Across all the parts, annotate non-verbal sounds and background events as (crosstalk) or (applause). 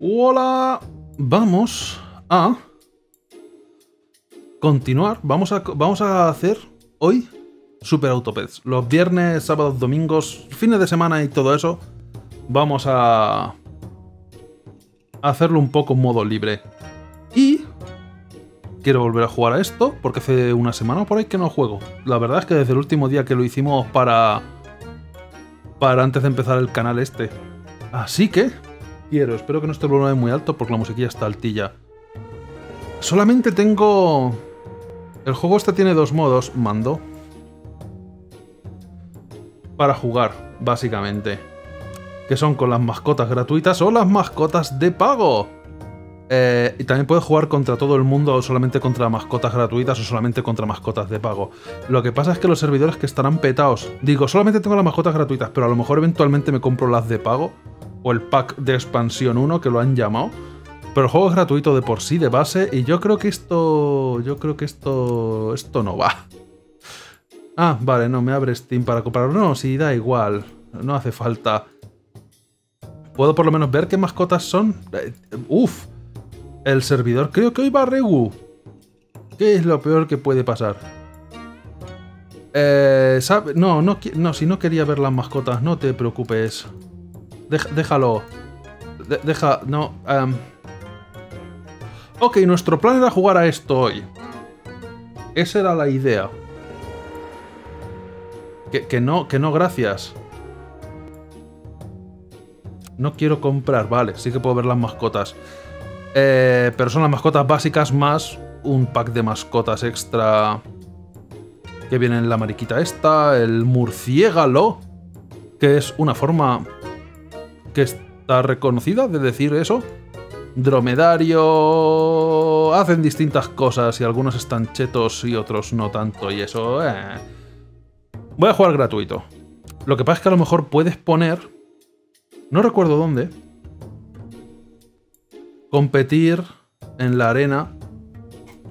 Hola. Vamos a continuar. Vamos a, vamos a hacer hoy Super Autopets. Los viernes, sábados, domingos, fines de semana y todo eso. Vamos a hacerlo un poco en modo libre. Y quiero volver a jugar a esto porque hace una semana por ahí que no juego. La verdad es que desde el último día que lo hicimos para para antes de empezar el canal este. Así que quiero, espero que no esté el volumen muy alto porque la musiquilla está altilla. Solamente tengo... El juego este tiene dos modos, mando. Para jugar, básicamente. Que son con las mascotas gratuitas o las mascotas de pago. Eh, y también puedes jugar contra todo el mundo o solamente contra mascotas gratuitas o solamente contra mascotas de pago. Lo que pasa es que los servidores que estarán petados. Digo, solamente tengo las mascotas gratuitas, pero a lo mejor eventualmente me compro las de pago. O el pack de expansión 1, que lo han llamado. Pero el juego es gratuito de por sí, de base, y yo creo que esto... Yo creo que esto... Esto no va. Ah, vale, no, me abre Steam para comprarlo. No, sí, da igual. No hace falta. ¿Puedo por lo menos ver qué mascotas son? Eh, uf, el servidor creo que hoy va regu. ¿Qué es lo peor que puede pasar? Eh, no, no, no, si no quería ver las mascotas, no te preocupes. Déjalo. deja, no. Em. Ok, nuestro plan era jugar a esto hoy. Esa era la idea. Que, que no, que no, gracias. No quiero comprar, vale, sí que puedo ver las mascotas. Eh, pero son las mascotas básicas más un pack de mascotas extra que viene en la mariquita esta, el murciégalo, que es una forma que está reconocida de decir eso. Dromedario... Hacen distintas cosas y algunos están chetos y otros no tanto y eso... Eh. Voy a jugar gratuito. Lo que pasa es que a lo mejor puedes poner... No recuerdo dónde, competir en la arena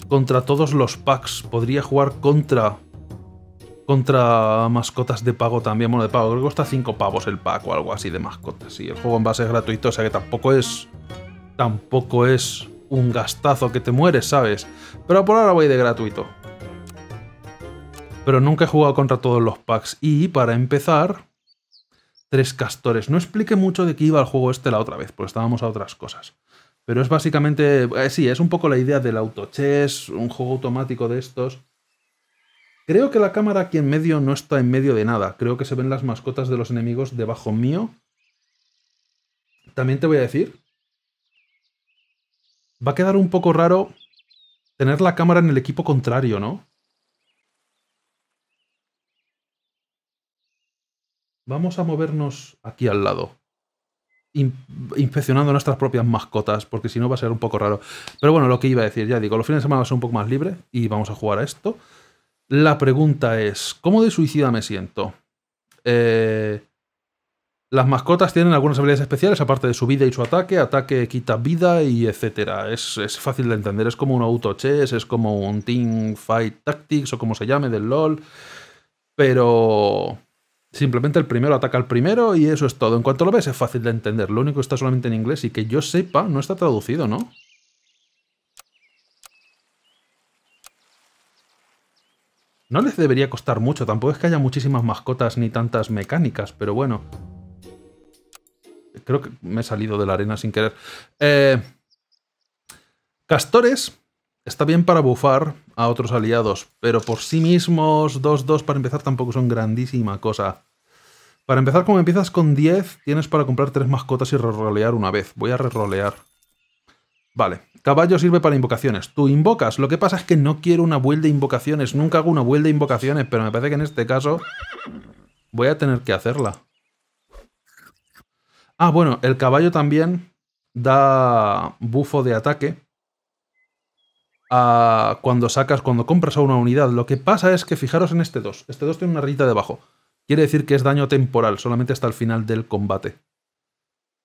contra todos los packs. Podría jugar contra contra mascotas de pago también. Bueno, de pago, creo que cuesta 5 pavos el pack o algo así de mascotas. Y el juego en base es gratuito, o sea que tampoco es. Tampoco es un gastazo que te mueres, ¿sabes? Pero por ahora voy de gratuito. Pero nunca he jugado contra todos los packs. Y para empezar, tres castores. No expliqué mucho de qué iba el juego este la otra vez, porque estábamos a otras cosas. Pero es básicamente, eh, sí, es un poco la idea del autochess, un juego automático de estos. Creo que la cámara aquí en medio no está en medio de nada. Creo que se ven las mascotas de los enemigos debajo mío. También te voy a decir. Va a quedar un poco raro tener la cámara en el equipo contrario, ¿no? Vamos a movernos aquí al lado inspeccionando nuestras propias mascotas, porque si no va a ser un poco raro. Pero bueno, lo que iba a decir, ya digo, los fines de semana son un poco más libres y vamos a jugar a esto. La pregunta es, ¿cómo de suicida me siento? Eh, las mascotas tienen algunas habilidades especiales, aparte de su vida y su ataque. Ataque quita vida y etcétera. Es, es fácil de entender. Es como un auto chess, es como un team fight tactics o como se llame del LOL. Pero Simplemente el primero ataca al primero y eso es todo. En cuanto lo ves es fácil de entender. Lo único que está solamente en inglés y que yo sepa no está traducido, ¿no? No les debería costar mucho. Tampoco es que haya muchísimas mascotas ni tantas mecánicas, pero bueno. Creo que me he salido de la arena sin querer. Eh, castores Está bien para bufar a otros aliados, pero por sí mismos 2-2 para empezar tampoco son grandísima cosa. Para empezar, como empiezas con 10, tienes para comprar 3 mascotas y rerolear una vez. Voy a rerolear. Vale, caballo sirve para invocaciones. Tú invocas. Lo que pasa es que no quiero una build de invocaciones. Nunca hago una build de invocaciones, pero me parece que en este caso voy a tener que hacerla. Ah, bueno, el caballo también da bufo de ataque cuando sacas, cuando compras a una unidad. Lo que pasa es que fijaros en este 2. Este 2 tiene una rayita debajo. Quiere decir que es daño temporal, solamente hasta el final del combate.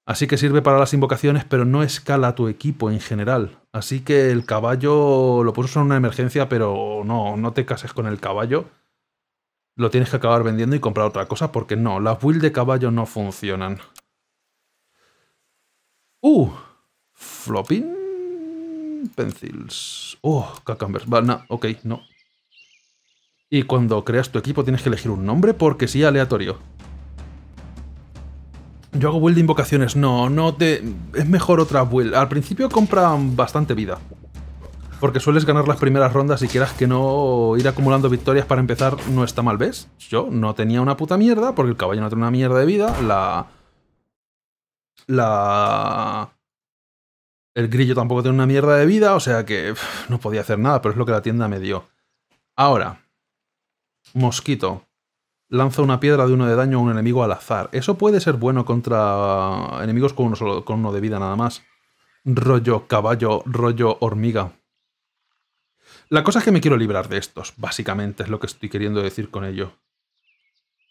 Así que sirve para las invocaciones, pero no escala a tu equipo en general. Así que el caballo lo usar en una emergencia, pero no, no te cases con el caballo. Lo tienes que acabar vendiendo y comprar otra cosa, porque no, las builds de caballo no funcionan. ¡Uh! Flopping pencils. Oh, cucumbers. Va, no, ok, no. Y cuando creas tu equipo tienes que elegir un nombre porque sí, aleatorio. Yo hago build de invocaciones. No, no te... Es mejor otra build. Al principio compran bastante vida. Porque sueles ganar las primeras rondas y quieras que no ir acumulando victorias para empezar no está mal, ¿ves? Yo no tenía una puta mierda porque el caballo no tiene una mierda de vida. La... La... El grillo tampoco tiene una mierda de vida, o sea que no podía hacer nada, pero es lo que la tienda me dio. Ahora, mosquito. Lanza una piedra de uno de daño a un enemigo al azar. Eso puede ser bueno contra enemigos con uno, solo, con uno de vida nada más. Rollo caballo, rollo hormiga. La cosa es que me quiero librar de estos, básicamente es lo que estoy queriendo decir con ello.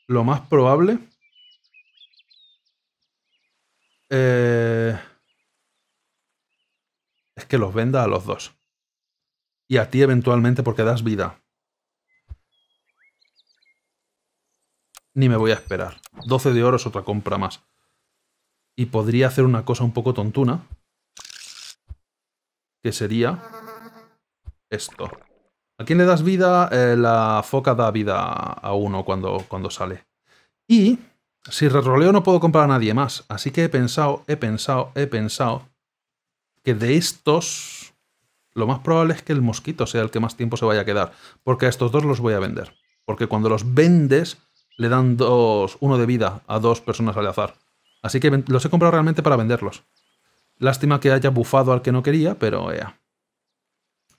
Lo más probable... Eh, es que los venda a los dos. Y a ti eventualmente porque das vida. Ni me voy a esperar. 12 de oro es otra compra más. Y podría hacer una cosa un poco tontuna. Que sería... Esto. ¿A quién le das vida? Eh, la foca da vida a uno cuando, cuando sale. Y si reroleo no puedo comprar a nadie más. Así que he pensado, he pensado, he pensado que de estos lo más probable es que el mosquito sea el que más tiempo se vaya a quedar. Porque a estos dos los voy a vender. Porque cuando los vendes le dan dos, uno de vida a dos personas al azar. Así que los he comprado realmente para venderlos. Lástima que haya bufado al que no quería, pero ya.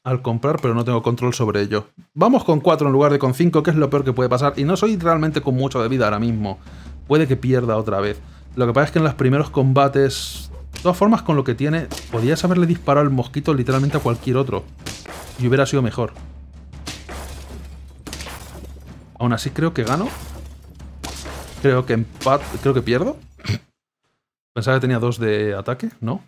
Al comprar, pero no tengo control sobre ello. Vamos con 4 en lugar de con 5, que es lo peor que puede pasar. Y no soy realmente con mucho de vida ahora mismo. Puede que pierda otra vez. Lo que pasa es que en los primeros combates... De todas formas, con lo que tiene, podías haberle disparado el mosquito literalmente a cualquier otro. Y hubiera sido mejor. Aún así creo que gano. Creo que empat... Creo que pierdo. Pensaba que tenía dos de ataque, ¿no?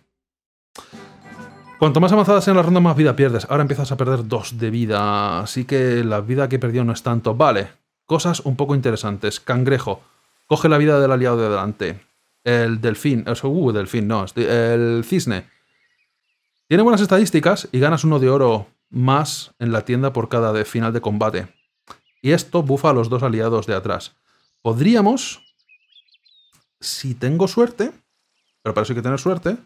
Cuanto más avanzadas sean las rondas, más vida pierdes. Ahora empiezas a perder dos de vida, así que la vida que he perdido no es tanto. Vale, cosas un poco interesantes. Cangrejo, coge la vida del aliado de delante. El delfín, uh, delfín, no, el cisne. Tiene buenas estadísticas y ganas uno de oro más en la tienda por cada final de combate. Y esto bufa a los dos aliados de atrás. Podríamos, si tengo suerte, pero para eso hay que tener suerte,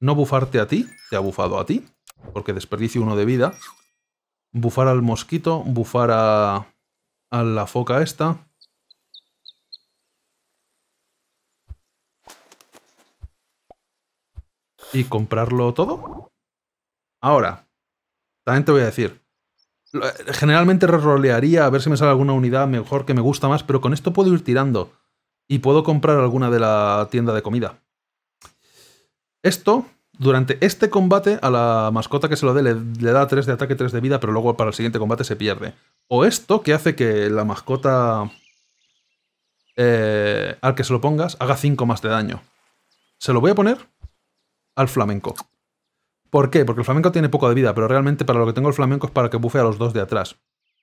no bufarte a ti, te ha bufado a ti, porque desperdicio uno de vida. Bufar al mosquito, bufar a, a la foca esta. Y comprarlo todo. Ahora, también te voy a decir, Generalmente rerolearía a ver si me sale alguna unidad mejor que me gusta más, pero con esto puedo ir tirando. Y puedo comprar alguna de la tienda de comida. Esto, durante este combate, a la mascota que se lo dé le, da 3 de ataque, 3 de vida, pero luego para el siguiente combate se pierde. O esto, que hace que la mascota eh, al que se lo pongas haga 5 más de daño. Se lo voy a poner al flamenco. ¿Por qué? Porque el flamenco tiene poco de vida, pero realmente para lo que tengo el flamenco es para que bufe a los dos de atrás.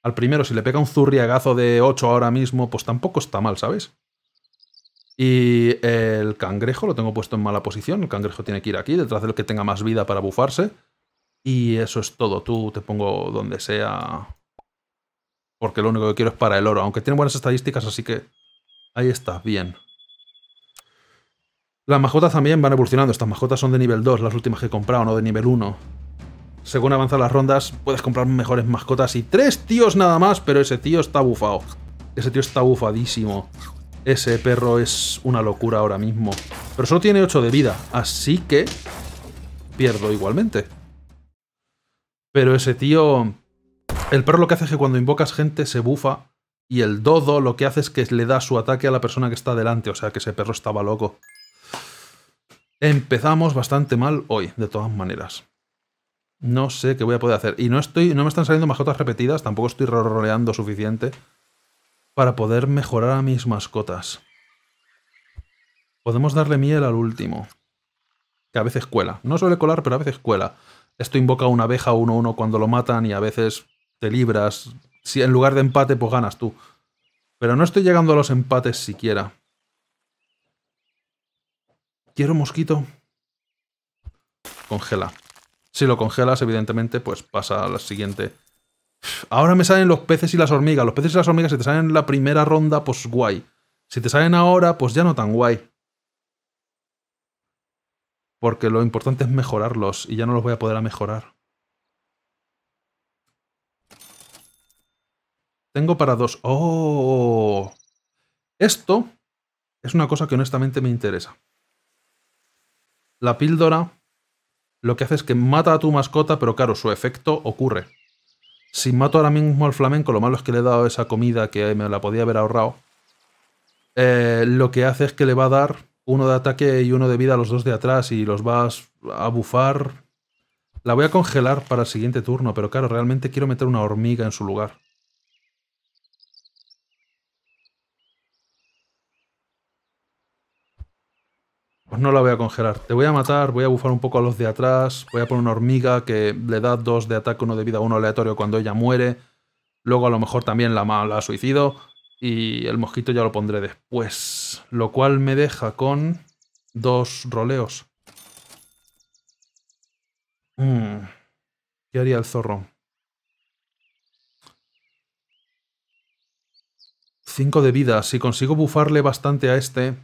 Al primero, si le pega un zurriagazo de 8 ahora mismo, pues tampoco está mal, ¿sabes? Y el cangrejo lo tengo puesto en mala posición. El cangrejo tiene que ir aquí, detrás del que tenga más vida para bufarse. Y eso es todo. Tú te pongo donde sea. Porque lo único que quiero es para el oro. Aunque tiene buenas estadísticas, así que ahí está, bien. Las mascotas también van evolucionando. Estas mascotas son de nivel 2, las últimas que he comprado, no de nivel 1. Según avanzan las rondas, puedes comprar mejores mascotas y tres tíos nada más, pero ese tío está bufado. Ese tío está bufadísimo. Ese perro es una locura ahora mismo. Pero solo tiene 8 de vida, así que pierdo igualmente. Pero ese tío... El perro lo que hace es que cuando invocas gente se bufa y el dodo lo que hace es que le da su ataque a la persona que está delante, o sea que ese perro estaba loco. Empezamos bastante mal hoy, de todas maneras. No sé qué voy a poder hacer. Y no, estoy, no me están saliendo mascotas repetidas, tampoco estoy roleando suficiente para poder mejorar a mis mascotas. Podemos darle miel al último. Que a veces cuela. No suele colar, pero a veces cuela. Esto invoca una abeja 1-1 cuando lo matan y a veces te libras. Si en lugar de empate, pues ganas tú. Pero no estoy llegando a los empates siquiera. Quiero mosquito. congela. Si lo congelas, evidentemente, pues pasa a la siguiente. Ahora me salen los peces y las hormigas. Los peces y las hormigas, si te salen en la primera ronda, pues guay. Si te salen ahora, pues ya no tan guay. Porque lo importante es mejorarlos y ya no los voy a poder mejorar. Tengo para dos. ¡Oh! Esto es una cosa que honestamente me interesa. La píldora lo que hace es que mata a tu mascota, pero claro, su efecto ocurre. Si mato ahora mismo al flamenco, lo malo es que le he dado esa comida que me la podía haber ahorrado. Eh, lo que hace es que le va a dar uno de ataque y uno de vida a los dos de atrás y los vas a bufar. La voy a congelar para el siguiente turno, pero claro, realmente quiero meter una hormiga en su lugar. Pues no la voy a congelar. Te voy a matar, voy a bufar un poco a los de atrás, voy a poner una hormiga que le da dos de ataque, uno de vida, uno aleatorio cuando ella muere. Luego a lo mejor también la, la suicido. Y el mosquito ya lo pondré después. Lo cual me deja con dos roleos. Mm. ¿Qué haría el zorro? Cinco de vida. Si consigo bufarle bastante a este,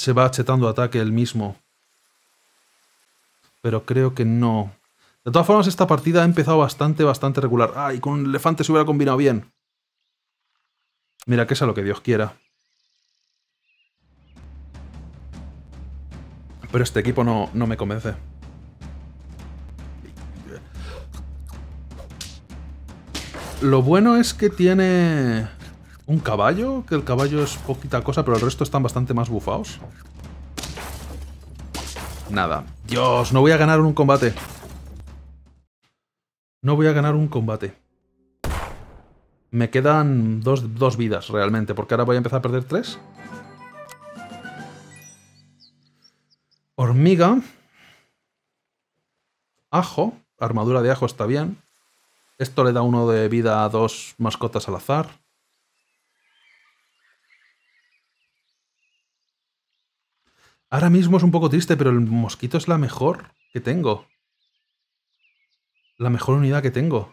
se va achetando ataque el mismo. Pero creo que no. De todas formas, esta partida ha empezado bastante, bastante regular. ¡Ay! Con un elefante se hubiera combinado bien. Mira, que es a lo que Dios quiera. Pero este equipo no, no me convence. Lo bueno es que tiene un caballo, que el caballo es poquita cosa, pero el resto están bastante más bufados. Nada. Dios, no voy a ganar un combate. No voy a ganar un combate. Me quedan dos, dos vidas realmente, porque ahora voy a empezar a perder tres. Hormiga. Ajo. Armadura de ajo está bien. Esto le da uno de vida a dos mascotas al azar. Ahora mismo es un poco triste, pero el mosquito es la mejor que tengo. La mejor unidad que tengo.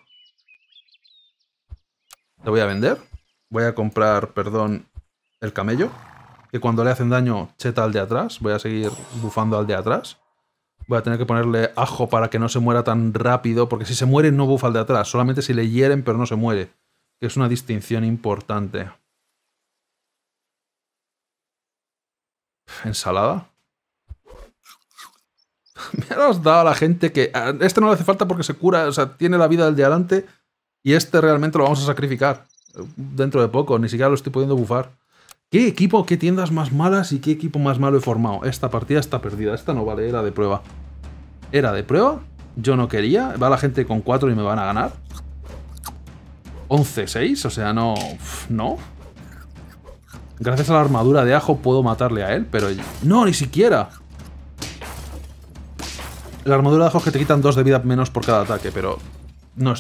¿La voy a vender? Voy a comprar, perdón, el camello. Que cuando le hacen daño, cheta al de atrás. Voy a seguir bufando al de atrás. Voy a tener que ponerle ajo para que no se muera tan rápido. Porque si se muere, no bufa al de atrás. Solamente si le hieren, pero no se muere. Que es una distinción importante. ¿Ensalada? (laughs) Me has dado a la gente que... este no le hace falta porque se cura, o sea, tiene la vida del de adelante y este realmente lo vamos a sacrificar dentro de poco. Ni siquiera lo estoy pudiendo bufar. ¿Qué equipo, qué tiendas más malas y qué equipo más malo he formado? Esta partida está perdida. Esta no vale, era de prueba. ¿Era de prueba? Yo no quería. Va la gente con 4 y me van a ganar. 11-6, o sea, no... No. Gracias a la armadura de ajo puedo matarle a él, pero... No, ni siquiera. La armadura de ajo que te quitan dos de vida menos por cada ataque, pero... No,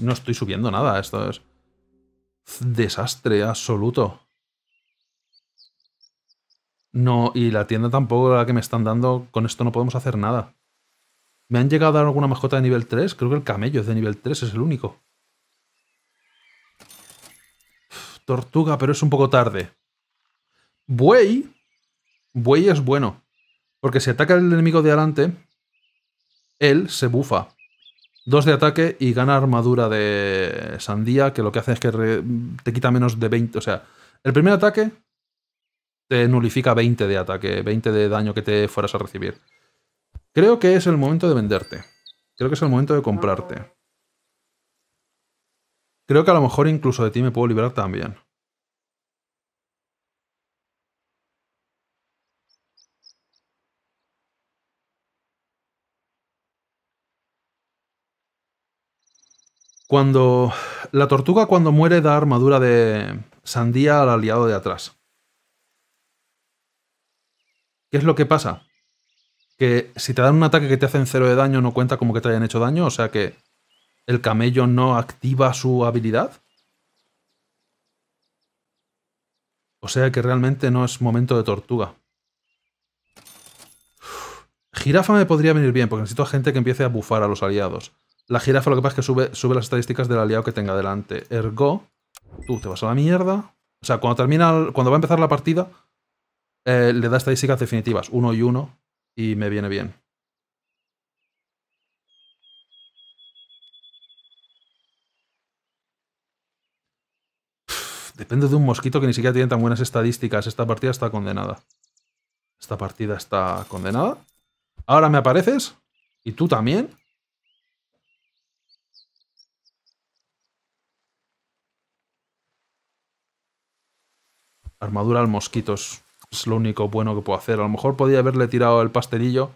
no estoy subiendo nada, esto es... Desastre absoluto. No, y la tienda tampoco la que me están dando, con esto no podemos hacer nada. ¿Me han llegado a dar alguna mascota de nivel 3? Creo que el camello es de nivel 3, es el único. Tortuga, pero es un poco tarde. Buey. Buey es bueno. Porque si ataca el enemigo de adelante, él se bufa. Dos de ataque y gana armadura de sandía, que lo que hace es que te quita menos de 20. O sea, el primer ataque te nulifica 20 de ataque, 20 de daño que te fueras a recibir. Creo que es el momento de venderte. Creo que es el momento de comprarte. Creo que a lo mejor incluso de ti me puedo liberar también. Cuando. La tortuga cuando muere da armadura de sandía al aliado de atrás. ¿Qué es lo que pasa? Que si te dan un ataque que te hacen cero de daño, no cuenta como que te hayan hecho daño, o sea que el camello no activa su habilidad. O sea que realmente no es momento de tortuga. Jirafa me podría venir bien, porque necesito gente que empiece a bufar a los aliados. La jirafa lo que pasa es que sube, sube las estadísticas del aliado que tenga delante. Ergo, tú te vas a la mierda. O sea, cuando termina, cuando va a empezar la partida, eh, le da estadísticas definitivas, uno y uno, y me viene bien. Depende de un mosquito que ni siquiera tiene tan buenas estadísticas. Esta partida está condenada. Esta partida está condenada. Ahora me apareces. ¿Y tú también? Armadura al mosquito es, lo único bueno que puedo hacer. A lo mejor podía haberle tirado el pastelillo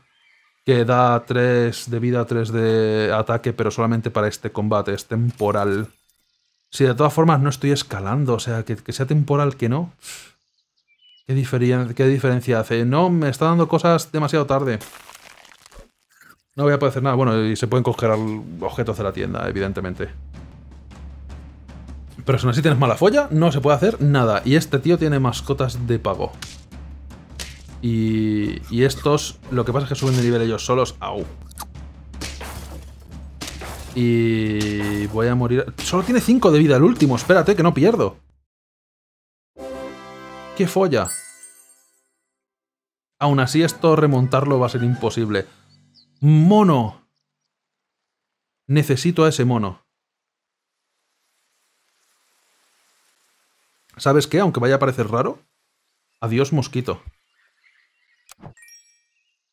que da 3 de vida, 3 de ataque, pero solamente para este combate. Es temporal. Si de todas formas no estoy escalando, o sea, que, sea temporal que no. ¿Qué, ¿Qué diferencia hace? No, me está dando cosas demasiado tarde. No voy a poder hacer nada. Bueno, y se pueden coger objetos de la tienda, evidentemente. Pero si no si tienes mala folla, no se puede hacer nada. Y este tío tiene mascotas de pago. Y, y estos, lo que pasa es que suben de nivel ellos solos. Au. Y voy a morir... Solo tiene 5 de vida el último. Espérate, que no pierdo. ¡Qué folla! Aún así, esto remontarlo va a ser imposible. ¡Mono! Necesito a ese mono. ¿Sabes qué? Aunque vaya a parecer raro. Adiós, mosquito.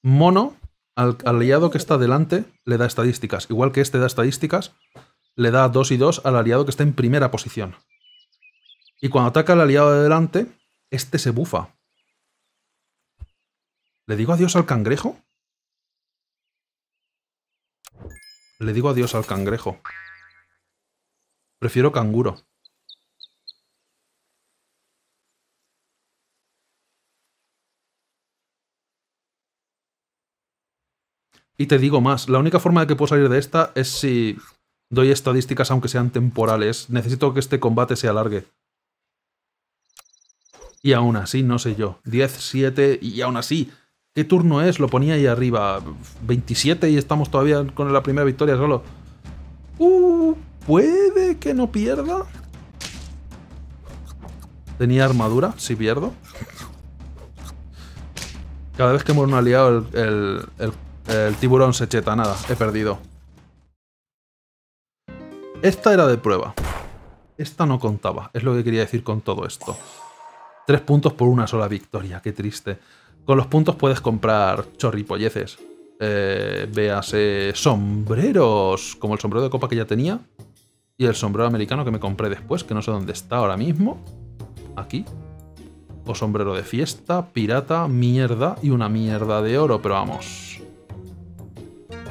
Mono al, aliado que está delante le da estadísticas. Igual que este da estadísticas, le da 2 y 2 al aliado que está en primera posición. Y cuando ataca al aliado de delante, este se bufa. ¿Le digo adiós al cangrejo? Le digo adiós al cangrejo. Prefiero canguro. Y te digo más, la única forma de que puedo salir de esta es si doy estadísticas aunque sean temporales. Necesito que este combate se alargue. Y aún así, no sé yo. 10, 7 y aún así. ¿Qué turno es? Lo ponía ahí arriba. 27 y estamos todavía con la primera victoria solo. Uh, puede que no pierda. Tenía armadura, si pierdo. Cada vez que un aliado, el tiburón se cheta, nada, he perdido. Esta era de prueba. Esta no contaba, es lo que quería decir con todo esto. Tres puntos por una sola victoria, qué triste. Con los puntos puedes comprar chorripolleces. Eh, véase sombreros, como el sombrero de copa que ya tenía. Y el sombrero americano que me compré después, que no sé dónde está ahora mismo. Aquí. O sombrero de fiesta, pirata, mierda y una mierda de oro, pero vamos.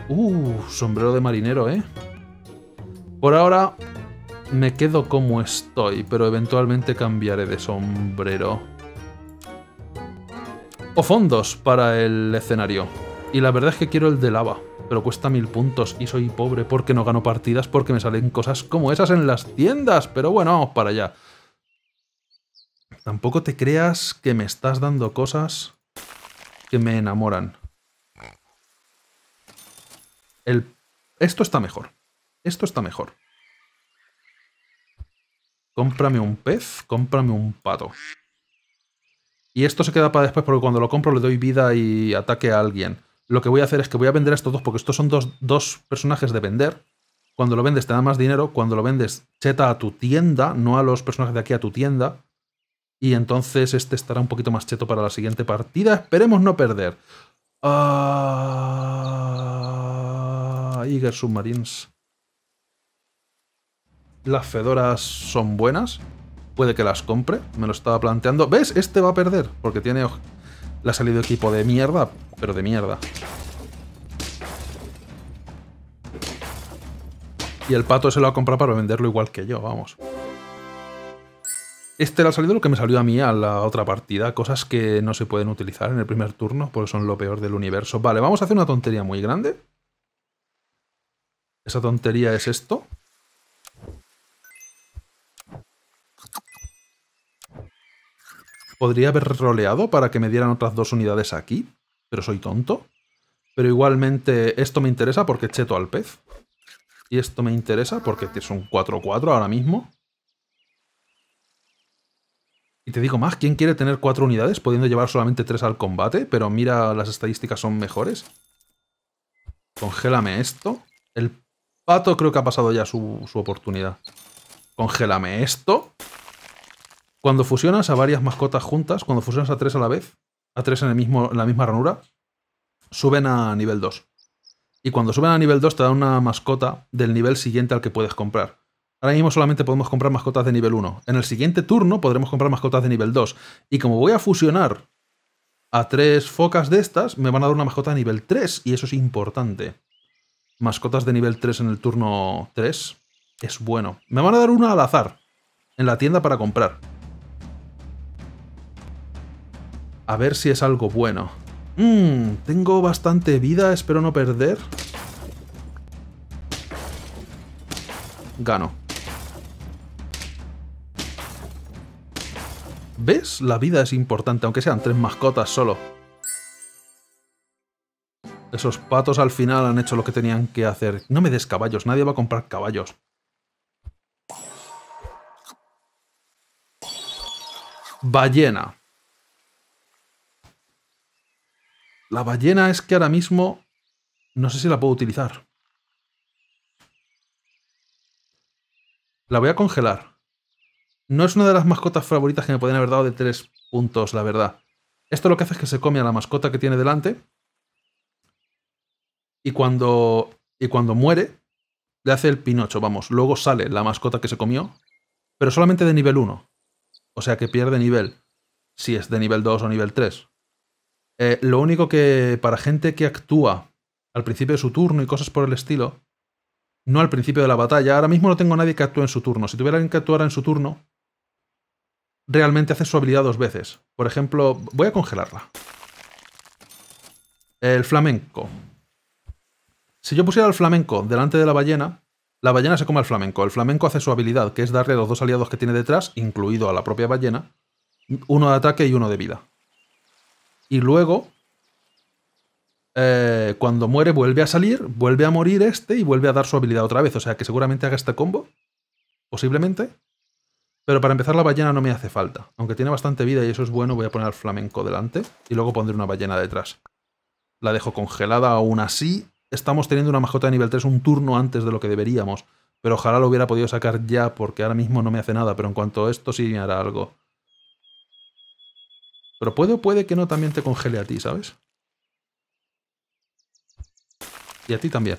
Uh, sombrero de marinero, ¿eh? Por ahora me quedo como estoy, pero eventualmente cambiaré de sombrero. O fondos para el escenario. Y la verdad es que quiero el de lava, pero cuesta mil puntos y soy pobre porque no gano partidas porque me salen cosas como esas en las tiendas. Pero bueno, vamos para allá. Tampoco te creas que me estás dando cosas que me enamoran. Esto está mejor. Esto está mejor. Cómprame un pez, cómprame un pato. Y esto se queda para después porque cuando lo compro le doy vida y ataque a alguien. Lo que voy a hacer es que voy a vender a estos dos porque estos son dos, dos personajes de vender. Cuando lo vendes te da más dinero. Cuando lo vendes cheta a tu tienda, no a los personajes de aquí a tu tienda. Y entonces este estará un poquito más cheto para la siguiente partida. Esperemos no perder. Ah, Iger Submarines. Las fedoras son buenas. Puede que las compre. Me lo estaba planteando. ¿Ves? Este va a perder. Porque tiene... Le ha salido equipo de mierda. Pero de mierda. Y el pato se lo ha comprado para venderlo igual que yo, vamos. Este le ha salido lo que me salió a mí a la otra partida, cosas que no se pueden utilizar en el primer turno porque son lo peor del universo. Vale, vamos a hacer una tontería muy grande. Esa tontería es esto. Podría haber roleado para que me dieran otras dos unidades aquí, pero soy tonto. Pero igualmente esto me interesa porque cheto al pez. Y esto me interesa porque es un 4-4 ahora mismo. Y te digo más, ¿quién quiere tener cuatro unidades pudiendo llevar solamente tres al combate? Pero mira, las estadísticas son mejores. Congélame esto. El pato creo que ha pasado ya su, su oportunidad. Congélame esto. Cuando fusionas a varias mascotas juntas, cuando fusionas a tres a la vez, a tres en, el mismo, en la misma ranura, suben a nivel 2. Y cuando suben a nivel 2 te dan una mascota del nivel siguiente al que puedes comprar. Ahora mismo solamente podemos comprar mascotas de nivel 1. En el siguiente turno podremos comprar mascotas de nivel 2. Y como voy a fusionar a tres focas de estas, me van a dar una mascota de nivel 3. Y eso es importante. Mascotas de nivel 3 en el turno 3 es bueno. Me van a dar una al azar en la tienda para comprar. A ver si es algo bueno. Mmm, tengo bastante vida, espero no perder. Gano. ¿Ves? La vida es importante, aunque sean tres mascotas solo. Esos patos al final han hecho lo que tenían que hacer. No me des caballos, nadie va a comprar caballos. Ballena. La ballena es que ahora mismo no sé si la puedo utilizar. La voy a congelar. No es una de las mascotas favoritas que me podrían haber dado de tres puntos, la verdad. Esto lo que hace es que se come a la mascota que tiene delante. Y cuando, y cuando muere, le hace el pinocho, vamos. Luego sale la mascota que se comió, pero solamente de nivel 1. O sea que pierde nivel si es de nivel 2 o nivel 3. Eh, lo único que para gente que actúa al principio de su turno y cosas por el estilo, no al principio de la batalla, ahora mismo no tengo nadie que actúe en su turno. Si tuviera alguien que actuara en su turno, realmente hace su habilidad dos veces. Por ejemplo, voy a congelarla. El flamenco. Si yo pusiera el flamenco delante de la ballena, la ballena se come al flamenco. El flamenco hace su habilidad, que es darle a los dos aliados que tiene detrás, incluido a la propia ballena, uno de ataque y uno de vida. Y luego, eh, cuando muere, vuelve a salir, vuelve a morir este y vuelve a dar su habilidad otra vez. O sea que seguramente haga este combo. Posiblemente. Pero para empezar la ballena no me hace falta. Aunque tiene bastante vida y eso es bueno, voy a poner al flamenco delante. Y luego pondré una ballena detrás. La dejo congelada aún así. Estamos teniendo una mascota de nivel 3 un turno antes de lo que deberíamos. Pero ojalá lo hubiera podido sacar ya porque ahora mismo no me hace nada. Pero en cuanto a esto sí me hará algo. Pero puede o puede que no también te congele a ti, ¿sabes? Y a ti también.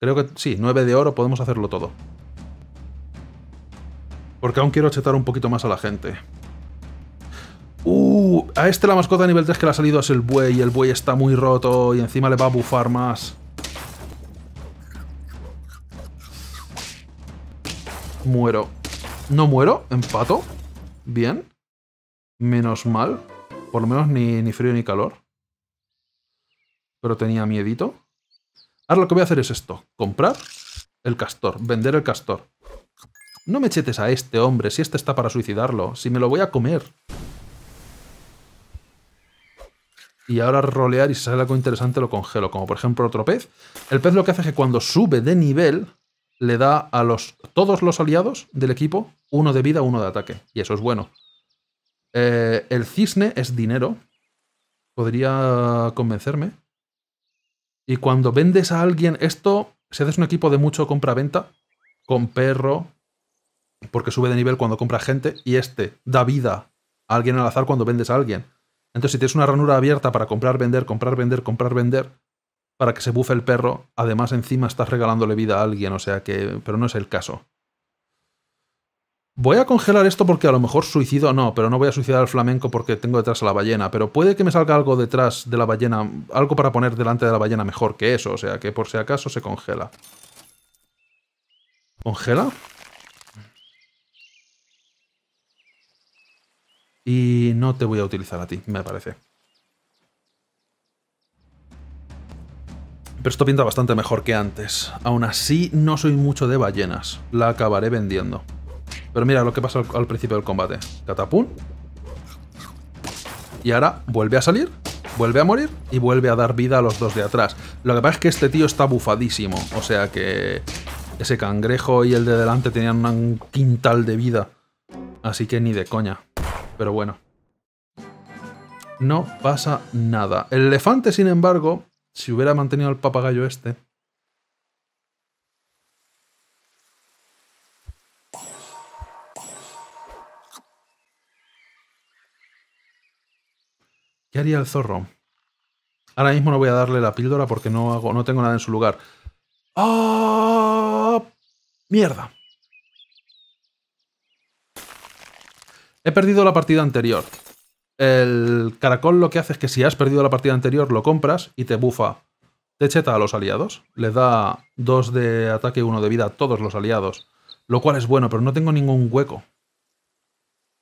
Creo que sí, 9 de oro podemos hacerlo todo. Porque aún quiero chetar un poquito más a la gente. Uh, a este la mascota nivel 3 que le ha salido es el buey. Y el buey está muy roto y encima le va a bufar más. Muero. ¿No muero? ¿Empato? Bien. Menos mal. Por lo menos ni, ni frío ni calor. Pero tenía miedito. Ahora lo que voy a hacer es esto. Comprar el castor. Vender el castor. No me chetes a este hombre, si este está para suicidarlo. Si me lo voy a comer. Y ahora rolear y si sale algo interesante lo congelo. Como por ejemplo otro pez. El pez lo que hace es que cuando sube de nivel le da a los, todos los aliados del equipo uno de vida, uno de ataque. Y eso es bueno. Eh, el cisne es dinero. Podría convencerme. Y cuando vendes a alguien, esto, si haces un equipo de mucho compra-venta, con perro, porque sube de nivel cuando compra gente, y este da vida a alguien al azar cuando vendes a alguien. Entonces, si tienes una ranura abierta para comprar, vender, comprar, vender, comprar, vender, para que se bufe el perro, además encima estás regalándole vida a alguien, o sea que... Pero no es el caso. Voy a congelar esto porque a lo mejor suicido no, pero no voy a suicidar al flamenco porque tengo detrás a la ballena. Pero puede que me salga algo detrás de la ballena, algo para poner delante de la ballena mejor que eso, o sea que por si acaso se congela. ¿Congela? Y no te voy a utilizar a ti, me parece. Pero esto pinta bastante mejor que antes. Aún así, no soy mucho de ballenas. La acabaré vendiendo. Pero mira lo que pasa al, principio del combate. Catapum. Y ahora vuelve a salir. vuelve a morir y vuelve a dar vida a los dos de atrás. Lo que pasa es que este tío está bufadísimo, o sea que ese cangrejo y el de delante tenían un quintal de vida. Así que ni de coña. Pero bueno. No pasa nada. El elefante, sin embargo, si hubiera mantenido al papagayo este... ¿Qué haría el zorro? Ahora mismo no voy a darle la píldora porque no, hago, no tengo nada en su lugar. ¡Ah! ¡Mierda! He perdido la partida anterior. El caracol lo que hace es que si has perdido la partida anterior lo compras y te bufa. Te cheta a los aliados. Le da dos de ataque y uno de vida a todos los aliados. Lo cual es bueno, pero no tengo ningún hueco.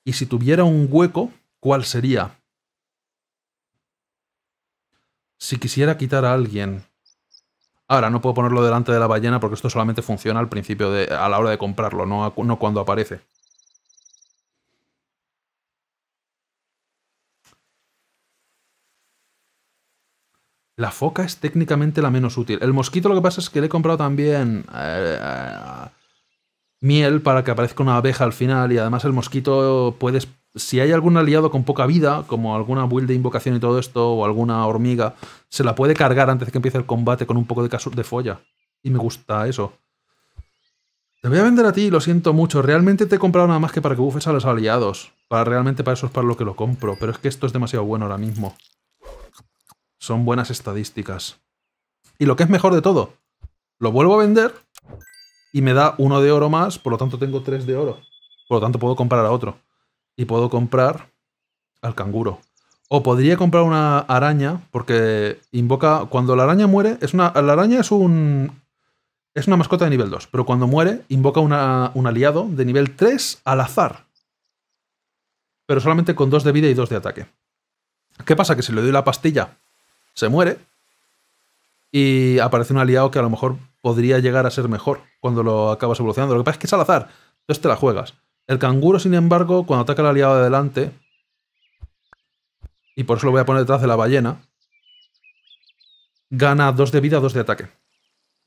Y si tuviera un hueco, ¿cuál sería? Si quisiera quitar a alguien... Ahora, no puedo ponerlo delante de la ballena porque esto solamente funciona al principio de... a la hora de comprarlo, no cuando aparece. La foca es técnicamente la menos útil. El mosquito lo que pasa es que le he comprado también eh, miel para que aparezca una abeja al final y además el mosquito puedes... Si hay algún aliado con poca vida, como alguna build de invocación y todo esto, o alguna hormiga, se la puede cargar antes de que empiece el combate con un poco de, de folla. Y me gusta eso. Te voy a vender a ti, lo siento mucho. Realmente te he comprado nada más que para que bufes a los aliados. Para realmente para eso es para lo que lo compro. Pero es que esto es demasiado bueno ahora mismo. Son buenas estadísticas. Y lo que es mejor de todo, lo vuelvo a vender y me da uno de oro más, por lo tanto tengo tres de oro. Por lo tanto puedo comprar a otro. Y puedo comprar al canguro. O podría comprar una araña, porque invoca... Cuando la araña muere, es una... La araña es un... Es una mascota de nivel 2, pero cuando muere, invoca un aliado de nivel 3 al azar. Pero solamente con 2 de vida y 2 de ataque. ¿Qué pasa? Que si le doy la pastilla se muere y aparece un aliado que a lo mejor podría llegar a ser mejor cuando lo acabas evolucionando. Lo que pasa es que es al azar, entonces te la juegas. El canguro, sin embargo, cuando ataca al aliado de delante, y por eso lo voy a poner detrás de la ballena, gana 2 de vida, 2 de ataque.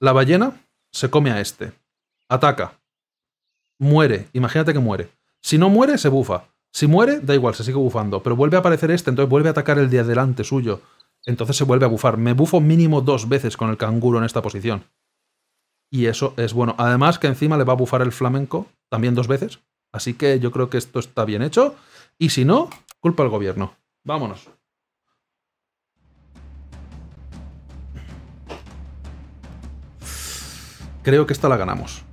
La ballena se come a este. Ataca. Muere. Imagínate que muere. Si no muere, se bufa. Si muere, da igual, se sigue bufando. Pero vuelve a aparecer este, entonces vuelve a atacar el de adelante suyo entonces se vuelve a bufar. Me bufo mínimo dos veces con el canguro en esta posición. Y eso es bueno. Además que encima le va a bufar el flamenco también dos veces. Así que yo creo que esto está bien hecho. Y si no, culpa al gobierno. Vámonos. Creo que esta la ganamos.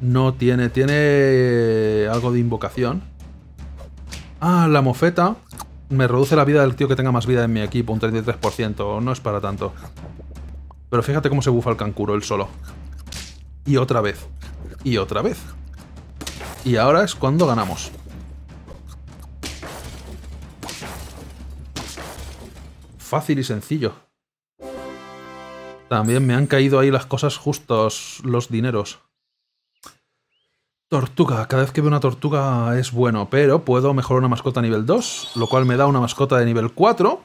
No tiene... Tiene algo de invocación. Ah, la mofeta me reduce la vida del tío que tenga más vida en mi equipo, un 33%. No es para tanto. Pero fíjate cómo se bufa el cancuro él solo. Y otra vez. Y otra vez. Y ahora es cuando ganamos. Fácil y sencillo. También me han caído ahí las cosas justos, los dineros. Tortuga. Cada vez que veo una tortuga es bueno, pero puedo mejorar una mascota a nivel 2, lo cual me da una mascota de nivel 4,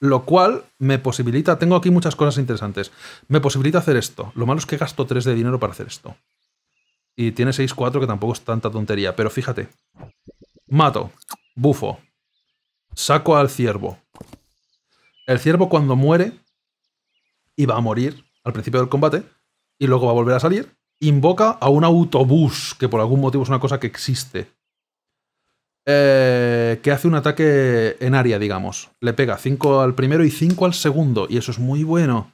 lo cual me posibilita... Tengo aquí muchas cosas interesantes. Me posibilita hacer esto. Lo malo es que gasto 3 de dinero para hacer esto. Y tiene 6-4, que tampoco es tanta tontería, pero fíjate. Mato. Bufo. Saco al ciervo. El ciervo cuando muere, y va a morir al principio del combate, y luego va a volver a salir, invoca a un autobús, que por algún motivo es una cosa que existe. Eh, que hace un ataque en área, digamos. Le pega 5 al primero y 5 al segundo, y eso es muy bueno.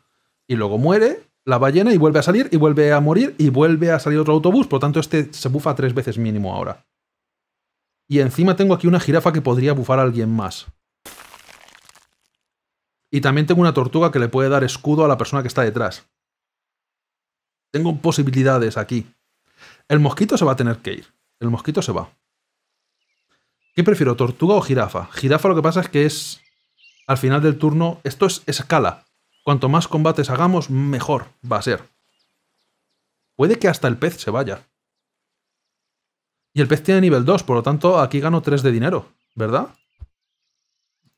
Y luego muere la ballena y vuelve a salir, y vuelve a morir, y vuelve a salir otro autobús. Por lo tanto, este se bufa tres veces mínimo ahora. Y encima tengo aquí una jirafa que podría bufar a alguien más. Y también tengo una tortuga que le puede dar escudo a la persona que está detrás. Tengo posibilidades aquí. El mosquito se va a tener que ir. El mosquito se va. ¿Qué prefiero, tortuga o jirafa? Jirafa lo que pasa es que es... Al final del turno, esto es escala. Cuanto más combates hagamos, mejor va a ser. Puede que hasta el pez se vaya. Y el pez tiene nivel 2, por lo tanto aquí gano 3 de dinero, ¿verdad?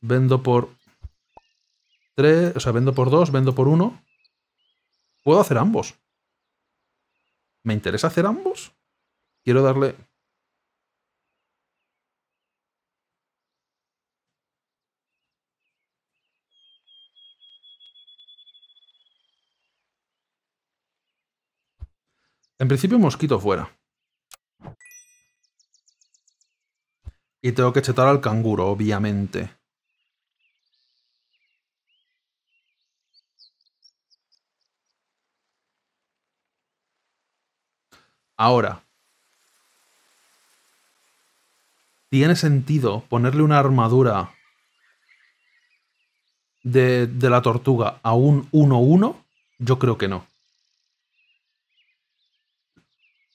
Vendo por tres, o sea, vendo por dos, vendo por uno. Puedo hacer ambos. ¿Me interesa hacer ambos? Quiero darle... En principio, mosquito fuera. Y tengo que chetar al canguro, obviamente. Ahora. ¿Tiene sentido ponerle una armadura de, de la tortuga a un 1-1? Yo creo que no.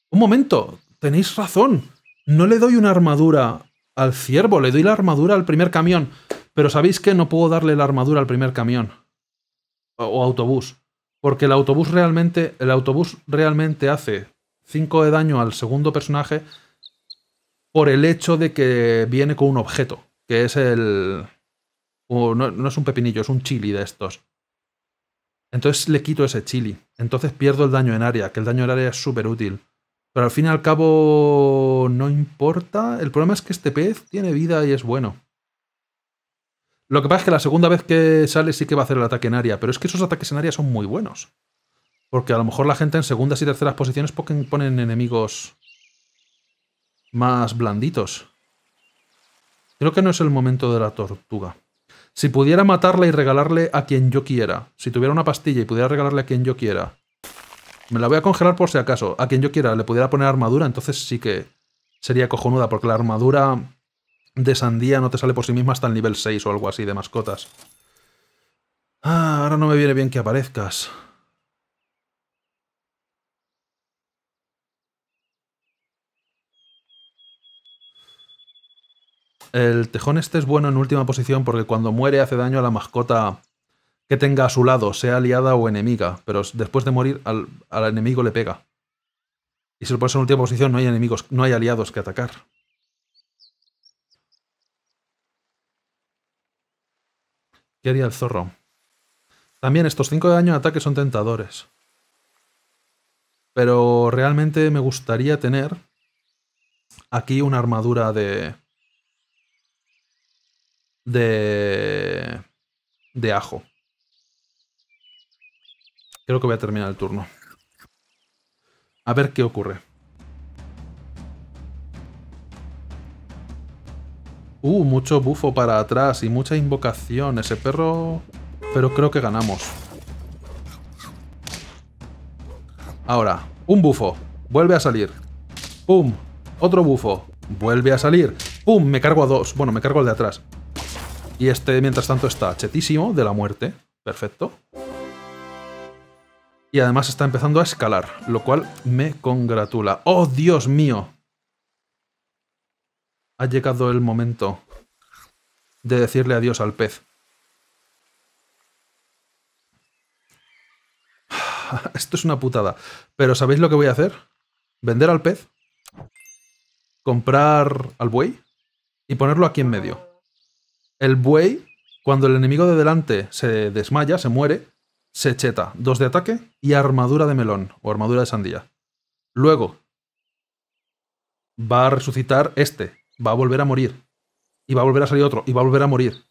Un momento, tenéis razón. No le doy una armadura al ciervo, le doy la armadura al primer camión. Pero ¿sabéis que no puedo darle la armadura al primer camión? O, autobús. Porque el autobús realmente. El autobús realmente hace 5 de daño al segundo personaje por el hecho de que viene con un objeto. Que es el. no, no es un pepinillo, es un chili de estos. Entonces le quito ese chili. Entonces pierdo el daño en área, que el daño en área es súper útil. Pero al fin y al cabo no importa. El problema es que este pez tiene vida y es bueno. Lo que pasa es que la segunda vez que sale sí que va a hacer el ataque en área, pero es que esos ataques en área son muy buenos. Porque a lo mejor la gente en segundas y terceras posiciones ponen enemigos más blanditos. Creo que no es el momento de la tortuga. Si pudiera matarla y regalarle a quien yo quiera, si tuviera una pastilla y pudiera regalarle a quien yo quiera, me la voy a congelar por si acaso. A quien yo quiera le pudiera poner armadura, entonces sí que sería cojonuda, porque la armadura de sandía no te sale por sí misma hasta el nivel 6 o algo así de mascotas. Ah, ahora no me viene bien que aparezcas. El tejón este es bueno en última posición porque cuando muere hace daño a la mascota que tenga a su lado, sea aliada o enemiga, pero después de morir al, enemigo le pega. Y si lo pones en última posición, no hay enemigos, no hay aliados que atacar. ¿Qué haría el zorro? También estos 5 de daño de ataque son tentadores. Pero realmente me gustaría tener aquí una armadura de... de... de ajo. Creo que voy a terminar el turno. A ver qué ocurre. Uh, mucho bufo para atrás y mucha invocación. Ese perro... Pero creo que ganamos. Ahora, un bufo. Vuelve a salir. ¡Pum! Otro bufo. Vuelve a salir. ¡Pum! Me cargo a dos. Bueno, me cargo al de atrás. Y este, mientras tanto, está chetísimo de la muerte. Perfecto. Y además está empezando a escalar, lo cual me congratula. ¡Oh, Dios mío! Ha llegado el momento de decirle adiós al pez. (sighs) Esto es una putada. Pero ¿sabéis lo que voy a hacer? Vender al pez, comprar al buey y ponerlo aquí en medio. El buey, cuando el enemigo de delante se desmaya, se muere, se cheta dos de ataque y armadura de melón o armadura de sandía. Luego va a resucitar este, va a volver a morir. Y va a volver a salir otro, y va a volver a morir.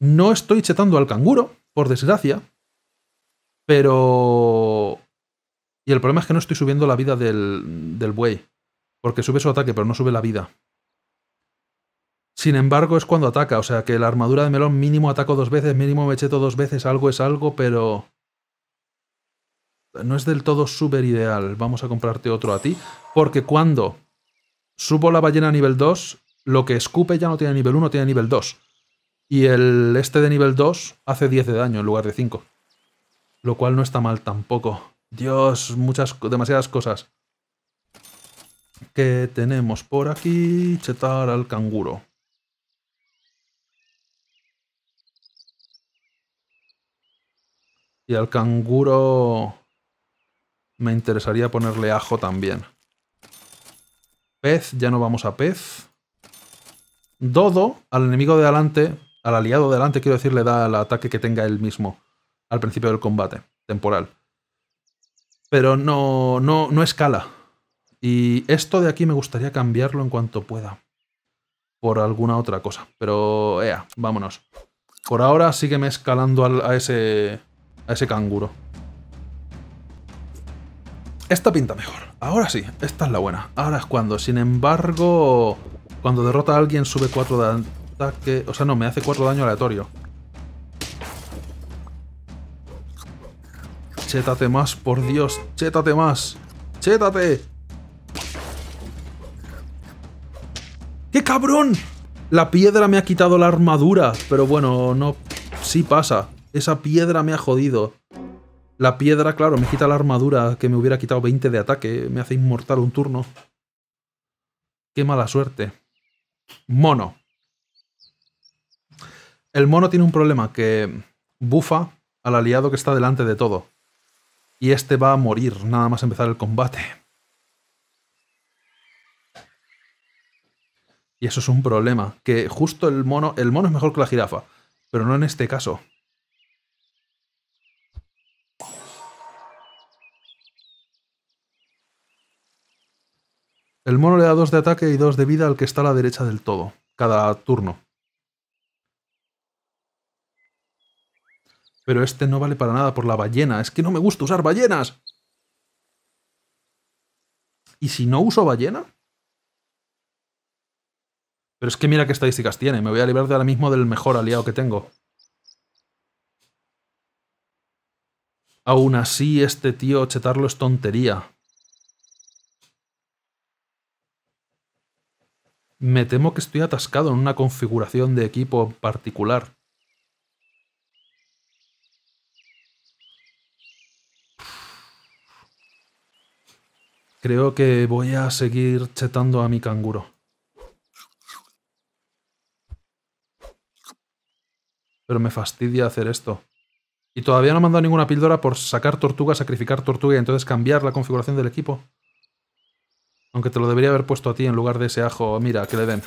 No estoy chetando al canguro, por desgracia, pero... Y el problema es que no estoy subiendo la vida del, del buey, porque sube su ataque, pero no sube la vida. Sin embargo, es cuando ataca, o sea que la armadura de melón mínimo ataco dos veces, mínimo me cheto dos veces, algo es algo, pero... No es del todo súper ideal. Vamos a comprarte otro a ti, porque cuando subo la ballena a nivel 2, lo que escupe ya no tiene nivel 1, tiene nivel 2. Y el este de nivel 2 hace 10 de daño en lugar de 5. Lo cual no está mal tampoco. Dios, muchas, demasiadas cosas. ¿Qué tenemos por aquí? Chetar al canguro. Y al canguro me interesaría ponerle ajo también. Pez, ya no vamos a pez. Dodo, al enemigo de adelante, al aliado delante, quiero decir, le da el ataque que tenga él mismo al principio del combate, temporal. Pero no, no, no escala. Y esto de aquí me gustaría cambiarlo en cuanto pueda. Por alguna otra cosa. Pero, ea, vámonos. Por ahora sígueme escalando a ese, a ese canguro. Esta pinta mejor. Ahora sí, esta es la buena. Ahora es cuando, sin embargo, cuando derrota a alguien sube 4 de ataque... O sea, no, me hace 4 de daño aleatorio. Chétate más, por Dios. Chétate más. Chétate. ¡Qué cabrón! La piedra me ha quitado la armadura. Pero bueno, no... Sí pasa. Esa piedra me ha jodido. La piedra, claro, me quita la armadura que me hubiera quitado 20 de ataque. Me hace inmortal un turno. Qué mala suerte. Mono. El mono tiene un problema, que bufa al aliado que está delante de todo. Y este va a morir nada más empezar el combate. Y eso es un problema, que justo el mono... El mono es mejor que la jirafa, pero no en este caso. El mono le da dos de ataque y dos de vida al que está a la derecha del todo, cada turno. Pero este no vale para nada por la ballena. Es que no me gusta usar ballenas. ¿Y si no uso ballena? Pero es que mira qué estadísticas tiene. Me voy a librar de ahora mismo del mejor aliado que tengo. Aún así, este tío chetarlo es tontería. Me temo que estoy atascado en una configuración de equipo particular. Creo que voy a seguir chetando a mi canguro. Pero me fastidia hacer esto. Y todavía no me han dado ninguna píldora por sacar tortuga, sacrificar tortuga y entonces cambiar la configuración del equipo. Aunque te lo debería haber puesto a ti en lugar de ese ajo. Mira, que le den.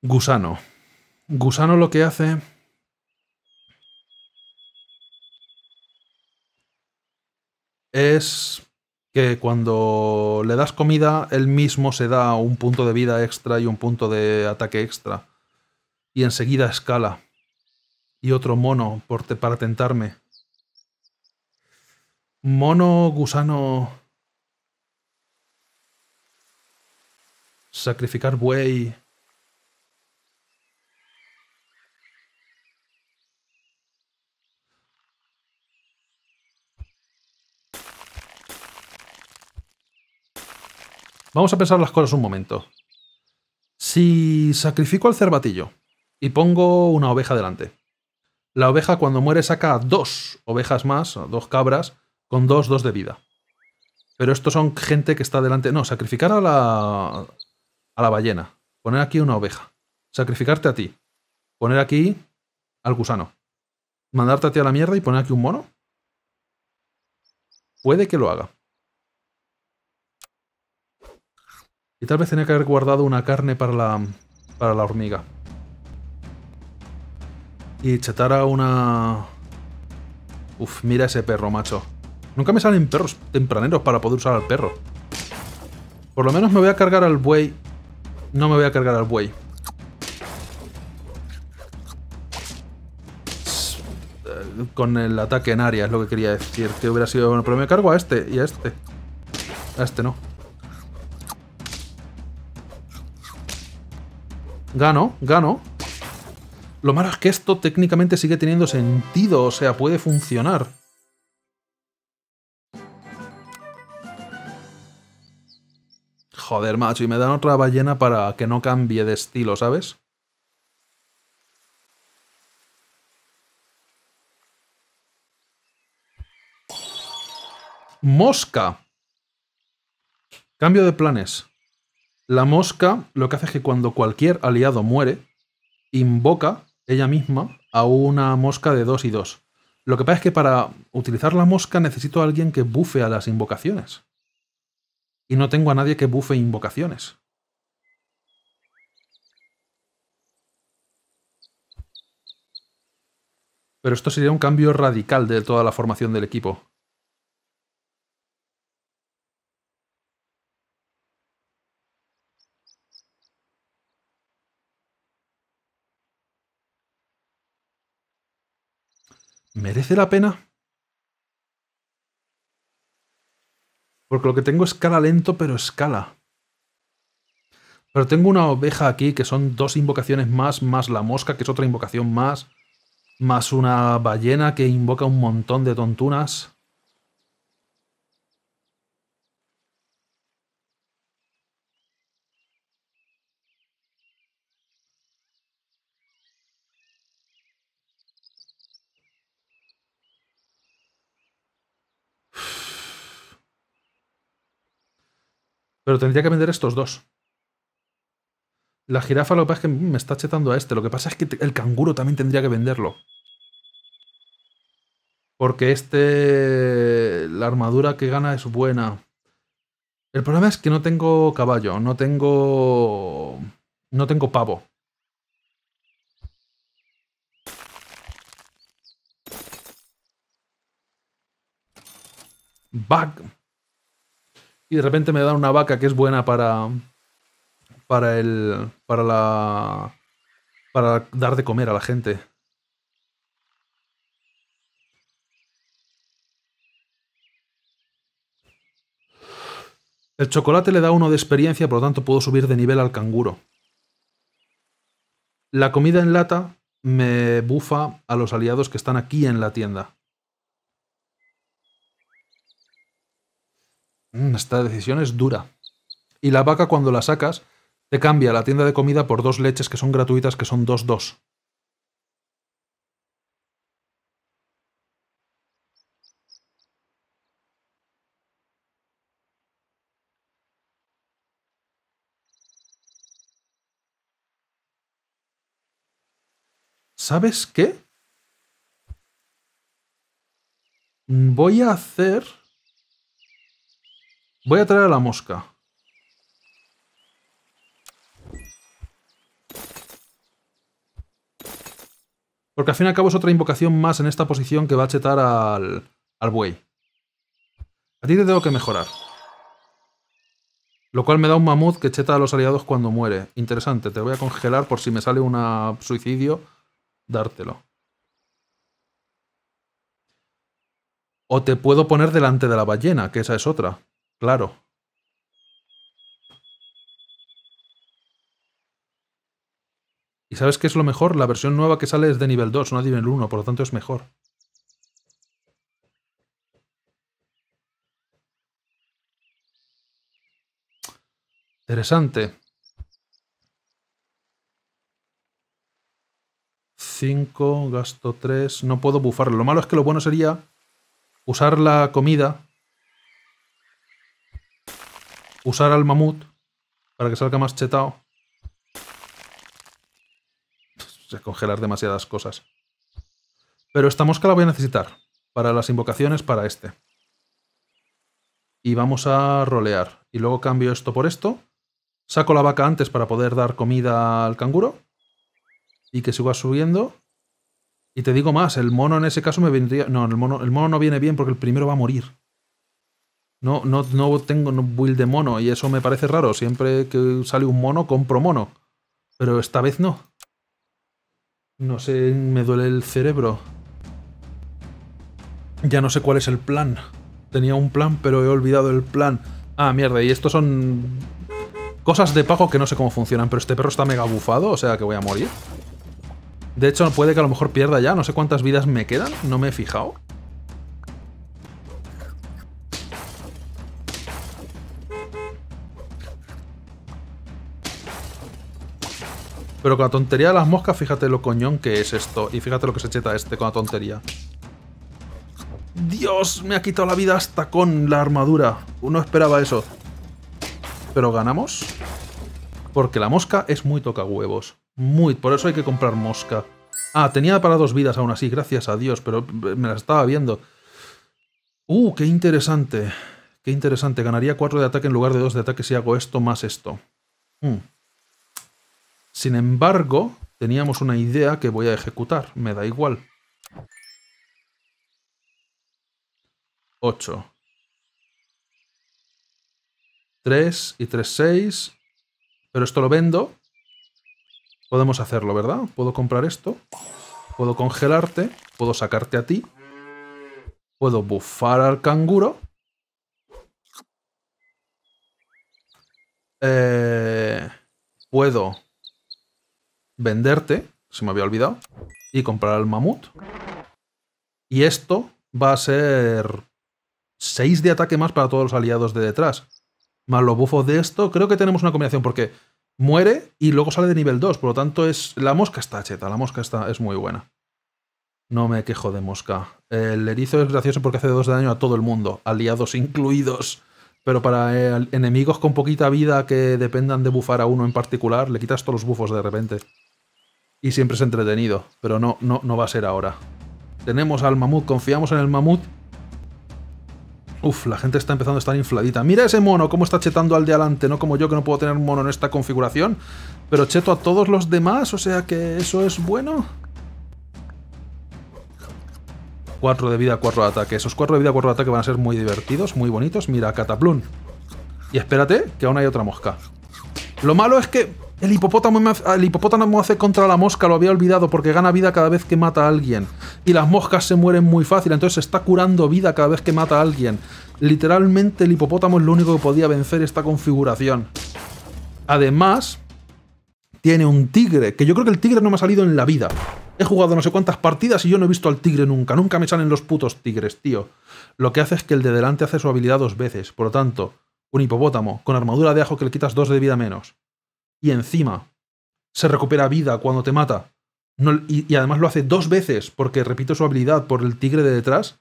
Gusano. Gusano lo que hace es que cuando le das comida, él mismo se da un punto de vida extra y un punto de ataque extra. Y enseguida escala. Y otro mono por para tentarme. Mono, gusano... Sacrificar buey... Vamos a pensar las cosas un momento. Si sacrifico al cervatillo y pongo una oveja delante, la oveja cuando muere saca dos ovejas más, dos cabras, con dos, dos de vida. Pero estos son gente que está delante... No, sacrificar a la, a la ballena. Poner aquí una oveja. Sacrificarte a ti. Poner aquí al gusano. Mandarte a ti a la mierda y poner aquí un mono. Puede que lo haga. Y tal vez tenía que haber guardado una carne para la, para la hormiga. Y chetar a una... Uf, mira ese perro, macho. Nunca me salen perros tempraneros para poder usar al perro. Por lo menos me voy a cargar al buey. No me voy a cargar al buey. Con el ataque en área, es lo que quería decir. Que hubiera sido bueno. Pero me cargo a este y a este. A este no. Gano, gano. Lo malo es que esto técnicamente sigue teniendo sentido, o sea, puede funcionar. Joder, macho, y me dan otra ballena para que no cambie de estilo, ¿sabes? Mosca. Cambio de planes. La mosca lo que hace es que cuando cualquier aliado muere, invoca ella misma a una mosca de 2 y 2. Lo que pasa es que para utilizar la mosca necesito a alguien que bufe a las invocaciones. Y no tengo a nadie que bufe invocaciones. Pero esto sería un cambio radical de toda la formación del equipo. ¿Merece la pena? Porque lo que tengo escala lento, pero escala. Pero tengo una oveja aquí que son dos invocaciones más, más la mosca, que es otra invocación más, más una ballena que invoca un montón de tontunas. Pero tendría que vender estos dos. La jirafa lo que pasa es que me está chetando a este. Lo que pasa es que el canguro también tendría que venderlo. Porque este... La armadura que gana es buena. El problema es que no tengo caballo, no tengo... No tengo pavo. Bug. Y de repente me da una vaca que es buena para para el. para la. para dar de comer a la gente. El chocolate le da uno de experiencia, por lo tanto puedo subir de nivel al canguro. La comida en lata me bufa a los aliados que están aquí en la tienda. Mm, esta decisión es dura. Y la vaca cuando la sacas te cambia la tienda de comida por dos leches que son gratuitas, que son 2-2. ¿Sabes qué? Voy a hacer... Voy a traer a la mosca. Porque al fin y al cabo es otra invocación más en esta posición que va a chetar al, al buey. A ti te tengo que mejorar. Lo cual me da un mamut que cheta a los aliados cuando muere. Interesante, te voy a congelar por si me sale un suicidio, dártelo. O te puedo poner delante de la ballena, que esa es otra. Claro. ¿Y sabes qué es lo mejor? La versión nueva que sale es de nivel 2, no de nivel 1, por lo tanto es mejor. Interesante. 5, gasto 3. No puedo bufarlo. Lo malo es que lo bueno sería usar la comida. Usar al mamut para que salga más chetado. congelar demasiadas cosas. Pero esta mosca la voy a necesitar para las invocaciones para este. Y vamos a rolear. Y luego cambio esto por esto. Saco la vaca antes para poder dar comida al canguro. Y que siga subiendo. Y te digo más, el mono en ese caso me vendría... No, el mono, el mono no viene bien porque el primero va a morir. No, no, no tengo build de mono y eso me parece raro. Siempre que sale un mono, compro mono. Pero esta vez no. No sé, me duele el cerebro. Ya no sé cuál es el plan. Tenía un plan, pero he olvidado el plan. Ah, mierda, y estos son cosas de pago que no sé cómo funcionan, pero este perro está mega bufado, o sea que voy a morir. De hecho, puede que a lo mejor pierda ya, no sé cuántas vidas me quedan, no me he fijado. Pero con la tontería de las moscas, fíjate lo coñón que es esto. Y fíjate lo que se cheta este con la tontería. Dios, me ha quitado la vida hasta con la armadura. Uno esperaba eso. Pero ganamos. Porque la mosca es muy toca huevos. Muy, por eso hay que comprar mosca. Ah, tenía para dos vidas aún así, gracias a Dios, pero me las estaba viendo. Uh, qué interesante. Qué interesante. Ganaría cuatro de ataque en lugar de dos de ataque si hago esto más esto. Hmm. Sin embargo, teníamos una idea que voy a ejecutar, me da igual. 8. 3 y 3, 6. Pero esto lo vendo. Podemos hacerlo, ¿verdad? Puedo comprar esto. Puedo congelarte. Puedo sacarte a ti. Puedo bufar al canguro. Eh, puedo venderte, se me había olvidado, y comprar al mamut. Y esto va a ser 6 de ataque más para todos los aliados de detrás. Más los bufos de esto, creo que tenemos una combinación porque muere y luego sale de nivel 2. Por lo tanto, es la mosca está cheta, la mosca está, es muy buena. No me quejo de mosca. El erizo es gracioso porque hace 2 de daño a todo el mundo, aliados incluidos. Pero para enemigos con poquita vida que dependan de bufar a uno en particular, le quitas todos los bufos de repente. Y siempre es entretenido, pero no, no, no va a ser ahora. Tenemos al mamut, confiamos en el mamut. Uf, la gente está empezando a estar infladita. Mira ese mono, cómo está chetando al de adelante, no como yo que no puedo tener un mono en esta configuración. Pero cheto a todos los demás, o sea que eso es bueno. 4 de vida, 4 de ataque. Esos 4 de vida, 4 de ataque van a ser muy divertidos, muy bonitos. Mira, Cataplum. Y espérate, que aún hay otra mosca. Lo malo es que el hipopótamo, el hipopótamo hace contra la mosca, lo había olvidado, porque gana vida cada vez que mata a alguien. Y las moscas se mueren muy fácil, entonces se está curando vida cada vez que mata a alguien. Literalmente el hipopótamo es lo único que podía vencer esta configuración. Además, tiene un tigre, que yo creo que el tigre no me ha salido en la vida. He jugado no sé cuántas partidas y yo no he visto al tigre nunca. Nunca me salen los putos tigres, tío. Lo que hace es que el de delante hace su habilidad dos veces. Por lo tanto, un hipopótamo con armadura de ajo que le quitas dos de vida menos y encima se recupera vida cuando te mata, y, además lo hace dos veces porque repito su habilidad por el tigre de detrás,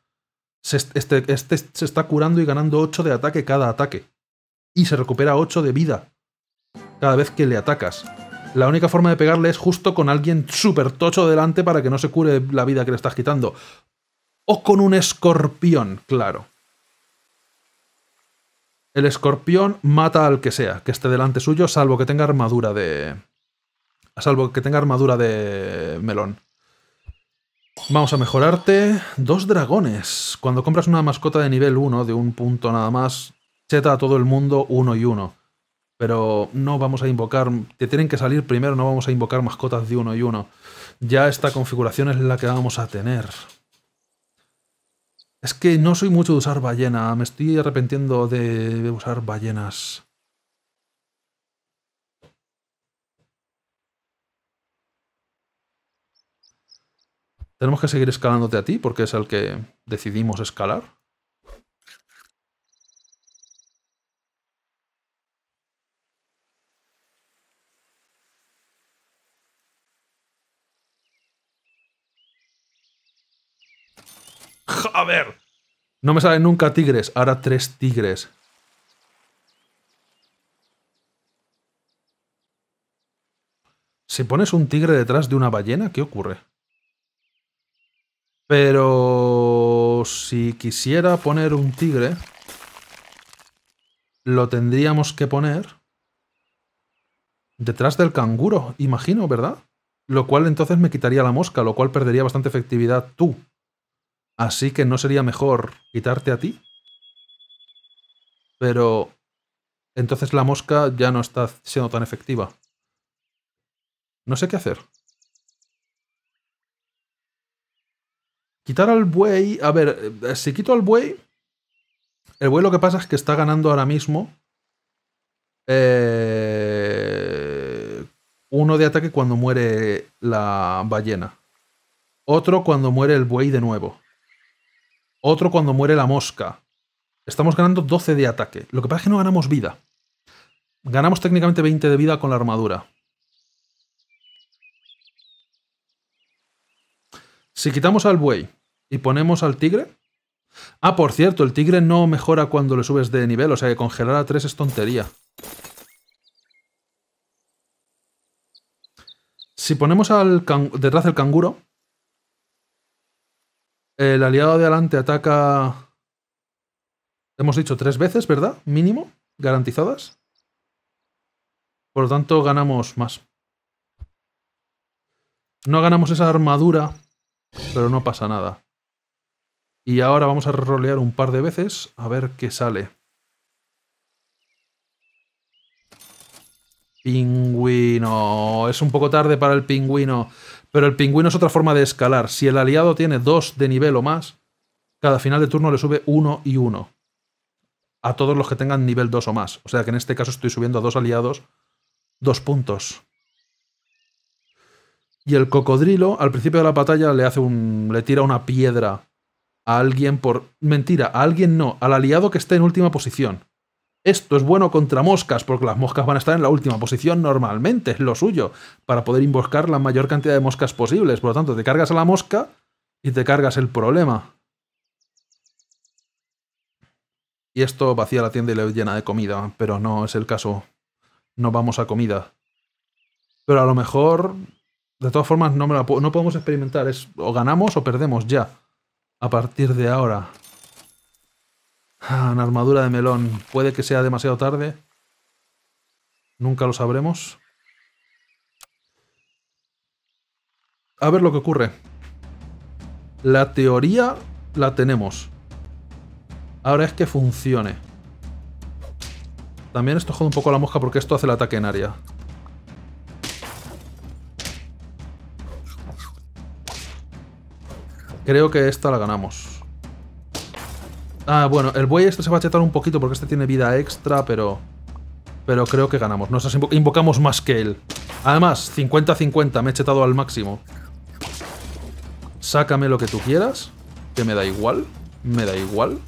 se, este, este se está curando y ganando 8 de ataque cada ataque. Y se recupera 8 de vida cada vez que le atacas. La única forma de pegarle es justo con alguien súper tocho delante para que no se cure la vida que le estás quitando. O con un escorpión, claro. El escorpión mata al que sea, que esté delante suyo, salvo que tenga armadura de... Salvo que tenga armadura de melón. Vamos a mejorarte dos dragones. Cuando compras una mascota de nivel 1, de un punto nada más, cheta a todo el mundo uno y uno. Pero no vamos a invocar... Te tienen que salir primero, no vamos a invocar mascotas de uno y uno. Ya esta configuración es la que vamos a tener. Es que no soy mucho de usar ballena. Me estoy arrepentiendo de usar ballenas. Tenemos que seguir escalándote a ti porque es el que decidimos escalar. (laughs) Ver. No me salen nunca tigres. Ahora tres tigres. Si pones un tigre detrás de una ballena, ¿qué ocurre? Pero si quisiera poner un tigre, lo tendríamos que poner detrás del canguro, imagino, ¿verdad? Lo cual entonces me quitaría la mosca, lo cual perdería bastante efectividad tú. Así que no sería mejor quitarte a ti. Pero entonces la mosca ya no está siendo tan efectiva. No sé qué hacer. Quitar al buey... A ver, eh, si quito al buey... El buey lo que pasa es que está ganando ahora mismo... Eh, uno de ataque cuando muere la ballena. Otro cuando muere el buey de nuevo. Otro cuando muere la mosca. Estamos ganando 12 de ataque. Lo que pasa es que no ganamos vida. Ganamos técnicamente 20 de vida con la armadura. Si quitamos al buey y ponemos al tigre... Ah, por cierto, el tigre no mejora cuando le subes de nivel, o sea que congelar a 3 es tontería. Si ponemos al detrás del canguro, el aliado de adelante ataca... Hemos dicho tres veces, ¿verdad? Mínimo, garantizadas. Por lo tanto, ganamos más. No ganamos esa armadura, pero no pasa nada. Y ahora vamos a rolear un par de veces a ver qué sale. Pingüino. Es un poco tarde para el pingüino. Pero el pingüino es otra forma de escalar. Si el aliado tiene dos de nivel o más, cada final de turno le sube uno y uno. A todos los que tengan nivel 2 o más. O sea que en este caso estoy subiendo a dos aliados dos puntos. Y el cocodrilo, al principio de la batalla, le hace un. le tira una piedra a alguien por. Mentira, a alguien no, al aliado que esté en última posición. Esto es bueno contra moscas, porque las moscas van a estar en la última posición normalmente, es lo suyo, para poder emboscar la mayor cantidad de moscas posibles. Por lo tanto, te cargas a la mosca y te cargas el problema. Y esto vacía la tienda y le llena de comida, pero no es el caso. No vamos a comida. Pero a lo mejor, de todas formas, no, no podemos experimentar. Es o ganamos o perdemos ya. A partir de ahora. Ah, una armadura de melón. Puede que sea demasiado tarde. Nunca lo sabremos. A ver lo que ocurre. La teoría la tenemos. Ahora es que funcione. También esto jode un poco la mosca porque esto hace el ataque en área. Creo que esta la ganamos. Ah, bueno, el buey este se va a chetar un poquito porque este tiene vida extra, pero... Pero creo que ganamos. Nos invocamos más que él. Además, 50-50, me he chetado al máximo. Sácame lo que tú quieras, que me da igual. Me da igual.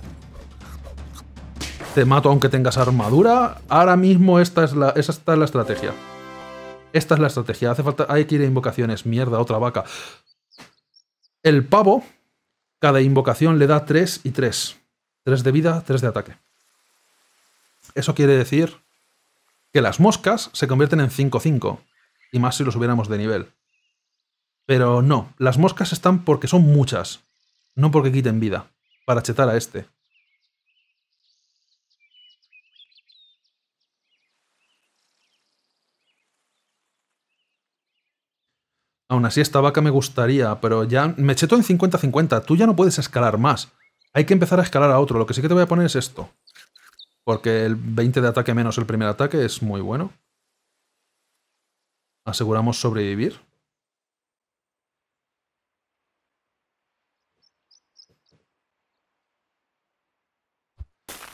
Te mato aunque tengas armadura. Ahora mismo esta es la, es la estrategia. Esta es la estrategia. Hace falta... Hay que ir a invocaciones. Mierda, otra vaca. El pavo, cada invocación le da 3 y 3. 3 de vida, 3 de ataque. Eso quiere decir que las moscas se convierten en 5-5, y más si los hubiéramos de nivel. Pero no, las moscas están porque son muchas, no porque quiten vida, para chetar a este. Aún así, esta vaca me gustaría, pero ya me cheto en 50-50. Tú ya no puedes escalar más. Hay que empezar a escalar a otro. Lo que sí que te voy a poner es esto. Porque el 20 de ataque menos el primer ataque es muy bueno. Aseguramos sobrevivir.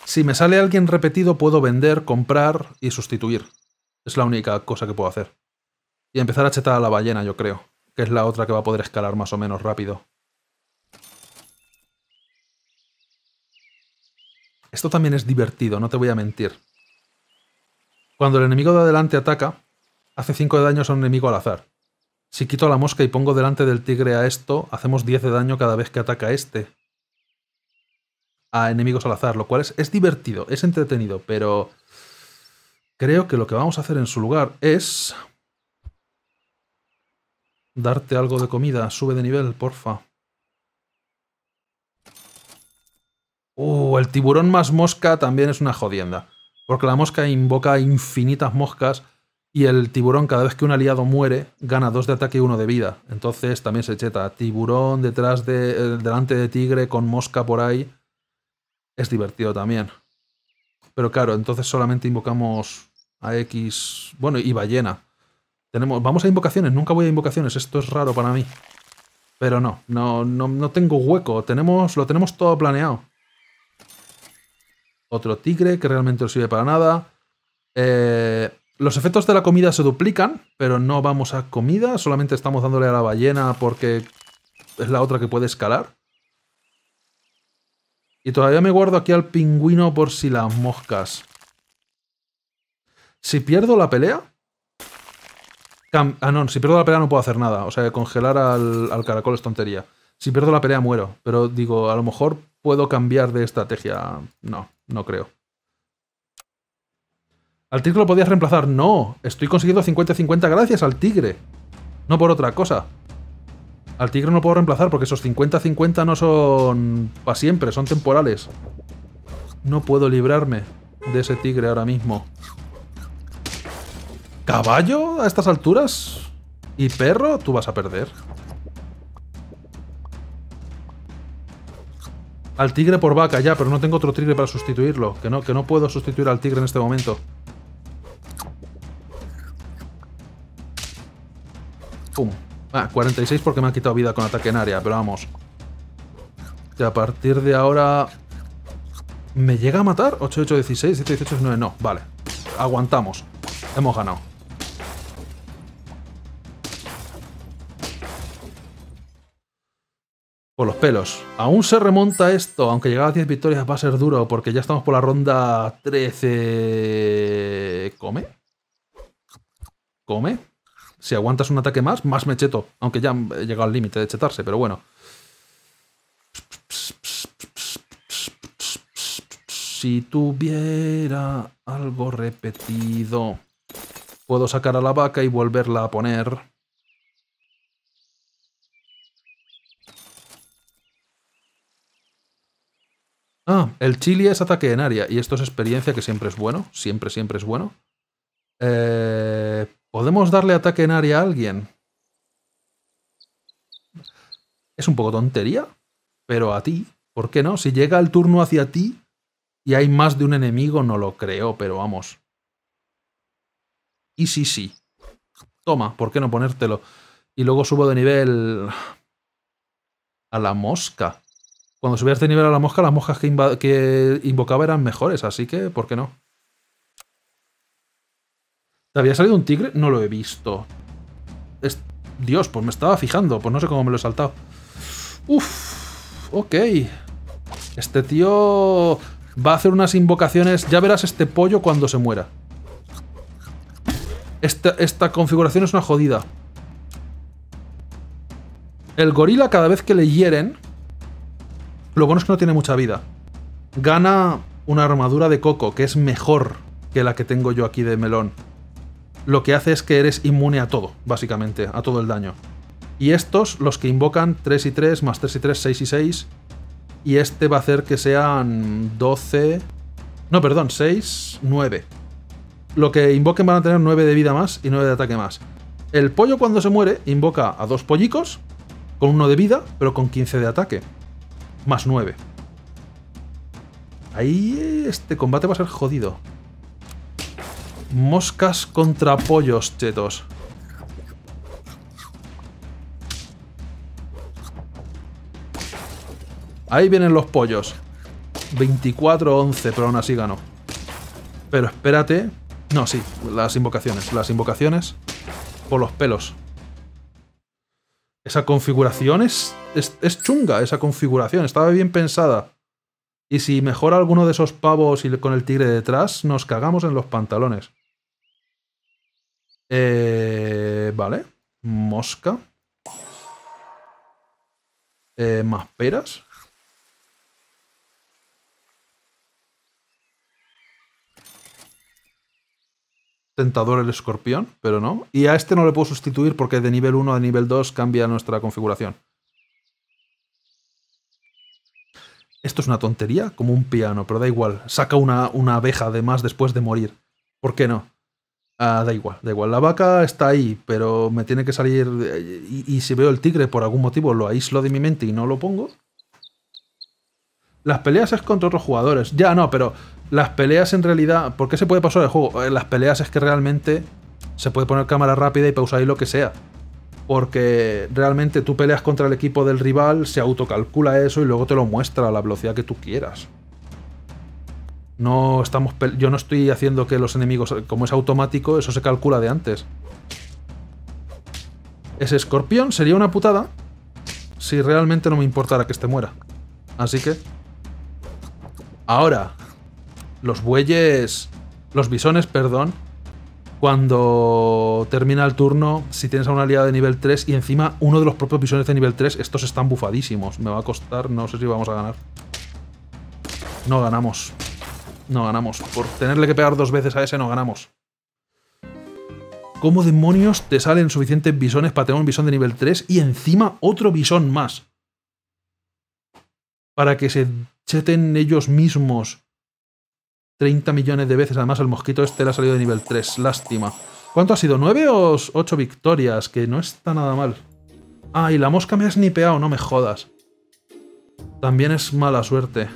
Si me sale alguien repetido, puedo vender, comprar y sustituir. Es la única cosa que puedo hacer. Y empezar a chetar a la ballena, yo creo. Que es la otra que va a poder escalar más o menos rápido. Esto también es divertido, no te voy a mentir. Cuando el enemigo de adelante ataca, hace 5 de daño a un enemigo al azar. Si quito la mosca y pongo delante del tigre a esto, hacemos 10 de daño cada vez que ataca este. A enemigos al azar, lo cual es, es divertido, es entretenido, pero... Creo que lo que vamos a hacer en su lugar es... Darte algo de comida, sube de nivel, porfa. Uh, el tiburón más mosca también es una jodienda. Porque la mosca invoca infinitas moscas y el tiburón cada vez que un aliado muere gana dos de ataque y uno de vida. Entonces también se cheta. Tiburón detrás de, eh, delante de tigre con mosca por ahí. Es divertido también. Pero claro, entonces solamente invocamos a X... Bueno, y ballena. Tenemos, vamos a invocaciones. Nunca voy a invocaciones. Esto es raro para mí. Pero no, no, no, no tengo hueco. Tenemos, lo tenemos todo planeado. Otro tigre que realmente no sirve para nada. Eh, los efectos de la comida se duplican, pero no vamos a comida. Solamente estamos dándole a la ballena porque es la otra que puede escalar. Y todavía me guardo aquí al pingüino por si las moscas. Si pierdo la pelea... ah, no, si pierdo la pelea no puedo hacer nada. O sea, congelar al, al caracol es tontería. Si pierdo la pelea muero. Pero digo, a lo mejor puedo cambiar de estrategia. No, no creo. ¿Al tigre lo podías reemplazar? No, estoy consiguiendo 50-50 gracias al tigre. No por otra cosa. Al tigre no puedo reemplazar porque esos 50-50 no son para siempre, son temporales. No puedo librarme de ese tigre ahora mismo. ¿Caballo a estas alturas? ¿Y perro? Tú vas a perder. Al tigre por vaca, ya, pero no tengo otro tigre para sustituirlo. Que no, que no puedo sustituir al tigre en este momento. Pum. Ah, 46 porque me ha quitado vida con ataque en área, pero vamos. Y a partir de ahora... ¿Me llega a matar? 8, 8, 16, 7, 18, 19, no. Vale. Aguantamos. Hemos ganado. Por los pelos. Aún se remonta esto, aunque llegar a 10 victorias va a ser duro, porque ya estamos por la ronda 13... ¿Come? ¿Come? Si aguantas un ataque más, más me cheto. Aunque ya he llegado al límite de chetarse, pero bueno. Si tuviera algo repetido, puedo sacar a la vaca y volverla a poner. Ah, el chili es ataque en área y esto es experiencia que siempre es bueno, siempre, siempre es bueno. Eh, ¿Podemos darle ataque en área a alguien? Es un poco tontería, pero a ti, ¿por qué no? Si llega el turno hacia ti y hay más de un enemigo, no lo creo, pero vamos. Y sí, sí. Toma, ¿por qué no ponértelo? Y luego subo de nivel a la mosca. Cuando subías de nivel a la mosca, las moscas que, invocaba eran mejores, así que, ¿por qué no? ¿Te había salido un tigre? No lo he visto. Dios, pues me estaba fijando, pues no sé cómo me lo he saltado. Uf, ok. Este tío va a hacer unas invocaciones. Ya verás este pollo cuando se muera. Esta, esta configuración es una jodida. El gorila cada vez que le hieren lo bueno es que no tiene mucha vida. Gana una armadura de coco, que es mejor que la que tengo yo aquí de melón. Lo que hace es que eres inmune a todo, básicamente, a todo el daño. Y estos, los que invocan 3 y 3, más 3 y 3, 6 y 6. Y este va a hacer que sean 12... No, perdón, 6, 9. Lo que invoquen van a tener 9 de vida más y 9 de ataque más. El pollo cuando se muere invoca a dos pollicos, con 1 de vida, pero con 15 de ataque más 9. Ahí este combate va a ser jodido. Moscas contra pollos, chetos. Ahí vienen los pollos. 24-11, pero aún así ganó. Pero espérate. No, sí, las invocaciones. Las invocaciones por los pelos. Esa configuración es, es, chunga, esa configuración. Estaba bien pensada. Y si mejora alguno de esos pavos y con el tigre detrás, nos cagamos en los pantalones. Eh, vale. Mosca. Eh, más peras. Tentador el escorpión, pero no. Y a este no le puedo sustituir porque de nivel 1 a nivel 2 cambia nuestra configuración. Esto es una tontería, como un piano, pero da igual. Saca una, una abeja además después de morir. ¿Por qué no? Ah, da igual, da igual. La vaca está ahí, pero me tiene que salir... Y, y si veo el tigre por algún motivo lo aíslo de mi mente y no lo pongo. Las peleas es contra otros jugadores. Ya, no, pero las peleas en realidad... ¿Por qué se puede pasar el juego? Eh, las peleas es que realmente se puede poner cámara rápida y pausar y lo que sea. Porque realmente tú peleas contra el equipo del rival, se autocalcula eso y luego te lo muestra a la velocidad que tú quieras. No estamos... Yo no estoy haciendo que los enemigos... Como es automático, eso se calcula de antes. Ese escorpión sería una putada si realmente no me importara que este muera. Así que... Ahora, los bueyes, los bisones, perdón, cuando termina el turno, si tienes a una aliada de nivel 3 y encima uno de los propios bisones de nivel 3, estos están bufadísimos. Me va a costar, no sé si vamos a ganar. No ganamos. No ganamos. Por tenerle que pegar dos veces a ese, no ganamos. ¿Cómo demonios te salen suficientes bisones para tener un bisón de nivel 3 y encima otro bisón más? Para que se cheten ellos mismos 30 millones de veces. Además, el mosquito este le ha salido de nivel 3. Lástima. ¿Cuánto ha sido? ¿9 o 8 victorias? Que no está nada mal. Ah, y la mosca me ha snipeado, no me jodas. También es mala suerte.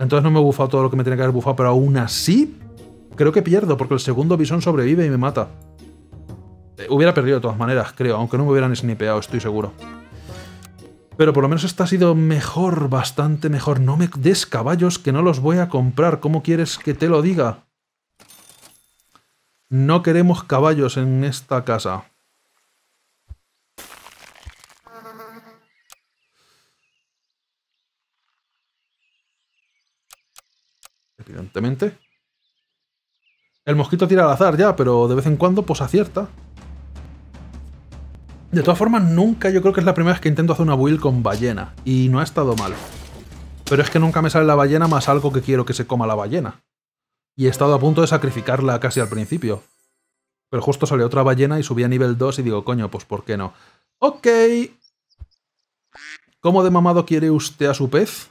Entonces no me he bufado todo lo que me tenía que haber bufado, pero aún así creo que pierdo, porque el segundo bisón sobrevive y me mata. Eh, hubiera perdido de todas maneras, creo, aunque no me hubieran snipeado, estoy seguro. Pero por lo menos esta ha sido mejor, bastante mejor. No me des caballos que no los voy a comprar. ¿Cómo quieres que te lo diga? No queremos caballos en esta casa. Evidentemente. El mosquito tira al azar ya, pero de vez en cuando pues acierta. De todas formas, nunca yo creo que es la primera vez que intento hacer una build con ballena. Y no ha estado mal. Pero es que nunca me sale la ballena más algo que quiero que se coma la ballena. Y he estado a punto de sacrificarla casi al principio. Pero justo salió otra ballena y subí a nivel 2 y digo, coño, pues ¿por qué no? Ok. ¿Cómo de mamado quiere usted a su pez?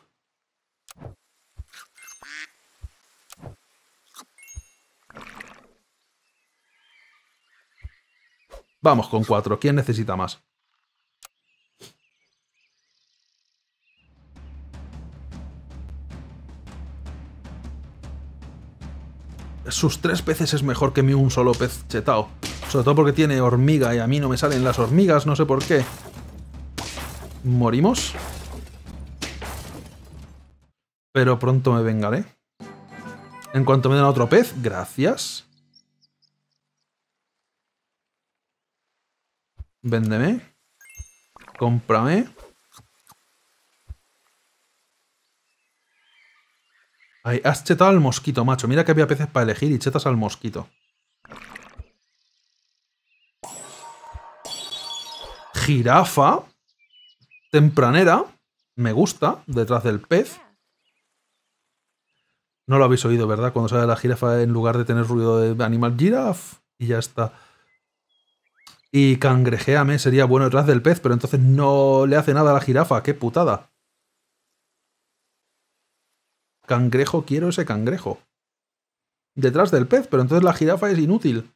Vamos con cuatro. ¿Quién necesita más? Sus tres peces es mejor que mi un solo pez chetao. Sobre todo porque tiene hormiga y a mí no me salen las hormigas, no sé por qué. ¿Morimos? Pero pronto me vengaré. En cuanto me den otro pez, gracias. Véndeme. Cómprame. Ay, has chetado al mosquito, macho. Mira que había peces para elegir y chetas al mosquito. Jirafa. Tempranera. Me gusta. Detrás del pez. No lo habéis oído, ¿verdad? Cuando sale la jirafa en lugar de tener ruido de animal giraf. Y ya está. Y cangrejéame sería bueno detrás del pez, pero entonces no le hace nada a la jirafa. ¡Qué putada! Cangrejo, quiero ese cangrejo. Detrás del pez, pero entonces la jirafa es inútil.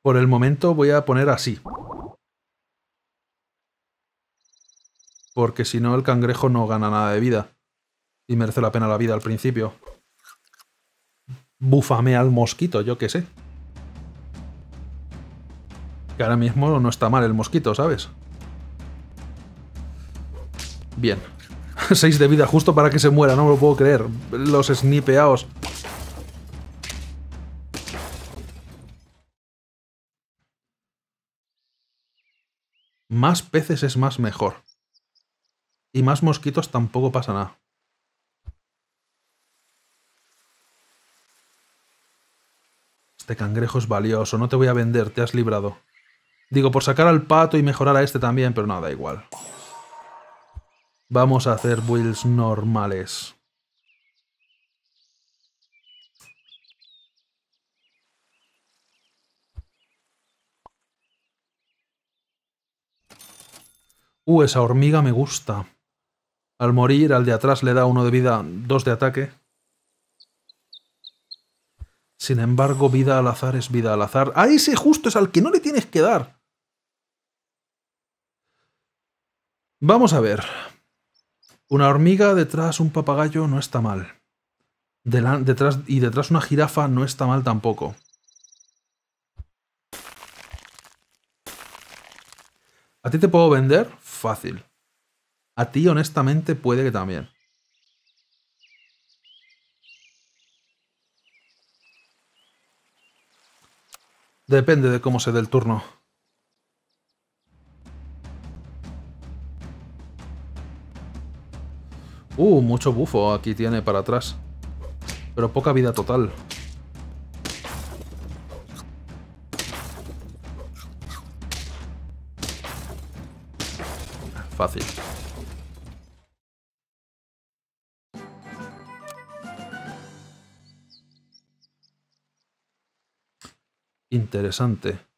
Por el momento voy a poner así. Porque si no el cangrejo no gana nada de vida. Y merece la pena la vida al principio. Búfame al mosquito, yo qué sé. Que ahora mismo no está mal el mosquito, ¿sabes? Bien. (laughs) 6 de vida justo para que se muera, no me lo puedo creer. Los snipeados. Más peces es más mejor. Y más mosquitos tampoco pasa nada. Este cangrejo es valioso, no te voy a vender, te has librado. Digo, por sacar al pato y mejorar a este también, pero nada, igual. Vamos a hacer builds normales. Uh, esa hormiga me gusta. Al morir, al de atrás le da uno de vida, dos de ataque. Sin embargo, vida al azar es vida al azar. ¡A ese justo es al que no le tienes que dar! Vamos a ver. Una hormiga detrás un papagayo no está mal. detrás, y detrás una jirafa no está mal tampoco. ¿A ti te puedo vender? Fácil. A ti, honestamente, puede que también. Depende de cómo se dé el turno. Uh, mucho bufo aquí tiene para atrás. Pero poca vida total. Fácil. Interesante.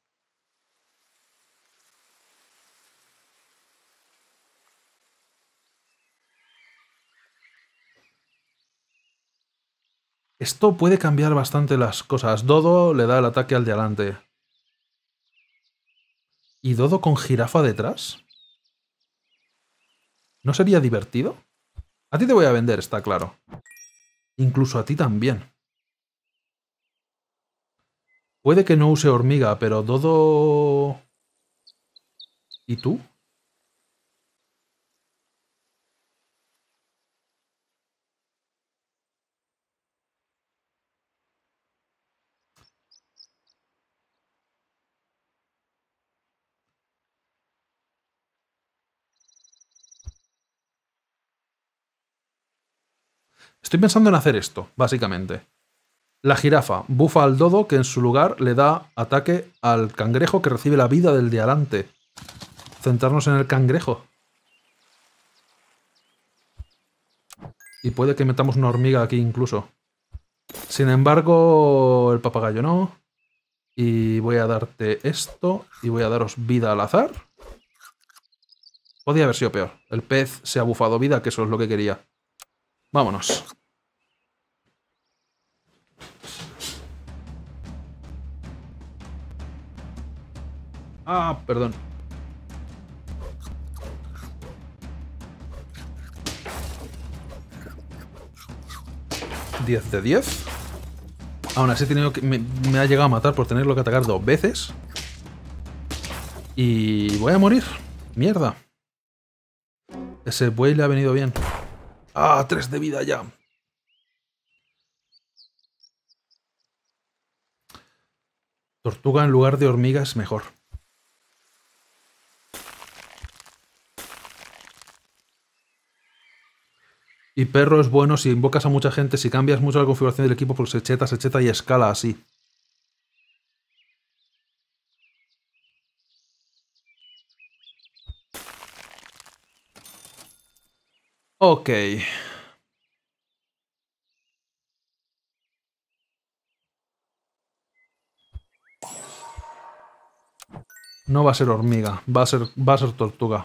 Esto puede cambiar bastante las cosas. Dodo le da el ataque al de adelante. ¿Y Dodo con jirafa detrás? ¿No sería divertido? A ti te voy a vender, está claro. Incluso a ti también. Puede que no use hormiga, pero Dodo... ¿Y tú? Estoy pensando en hacer esto, básicamente. La jirafa bufa al dodo que en su lugar le da ataque al cangrejo que recibe la vida del de adelante. Centrarnos en el cangrejo. Y puede que metamos una hormiga aquí incluso. Sin embargo, el papagayo no. Y voy a darte esto. Y voy a daros vida al azar. Podría haber sido peor. El pez se ha bufado vida, que eso es lo que quería. Vámonos. Ah, perdón. ¿10 de 10? Aún así he tenido que, me, me, ha llegado a matar por tenerlo que atacar dos veces. Y voy a morir. Mierda. Ese buey le ha venido bien. Ah, 3 de vida ya. Tortuga en lugar de hormiga es mejor. Y perro es bueno si invocas a mucha gente, si cambias mucho la configuración del equipo, pues se cheta, se cheta y escala así. Ok. No va a ser hormiga, va a ser, va a ser tortuga.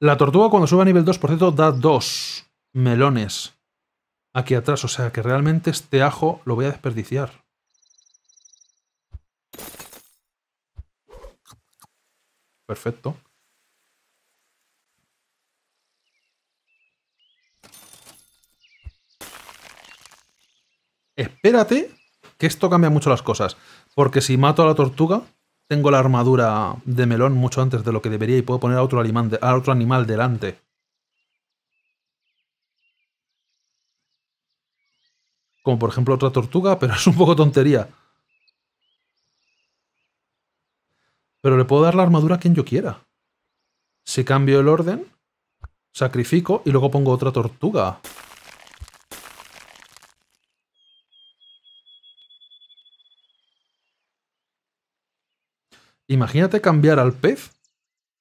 La tortuga cuando sube a nivel 2, por da dos melones aquí atrás. O sea que realmente este ajo lo voy a desperdiciar. Perfecto. Espérate, que esto cambia mucho las cosas. Porque si mato a la tortuga, tengo la armadura de melón mucho antes de lo que debería y puedo poner a otro, animal, a otro animal delante. Como por ejemplo otra tortuga, pero (laughs) es un poco tontería. Pero le puedo dar la armadura a quien yo quiera. Si cambio el orden, sacrifico y luego pongo otra tortuga. Imagínate cambiar al pez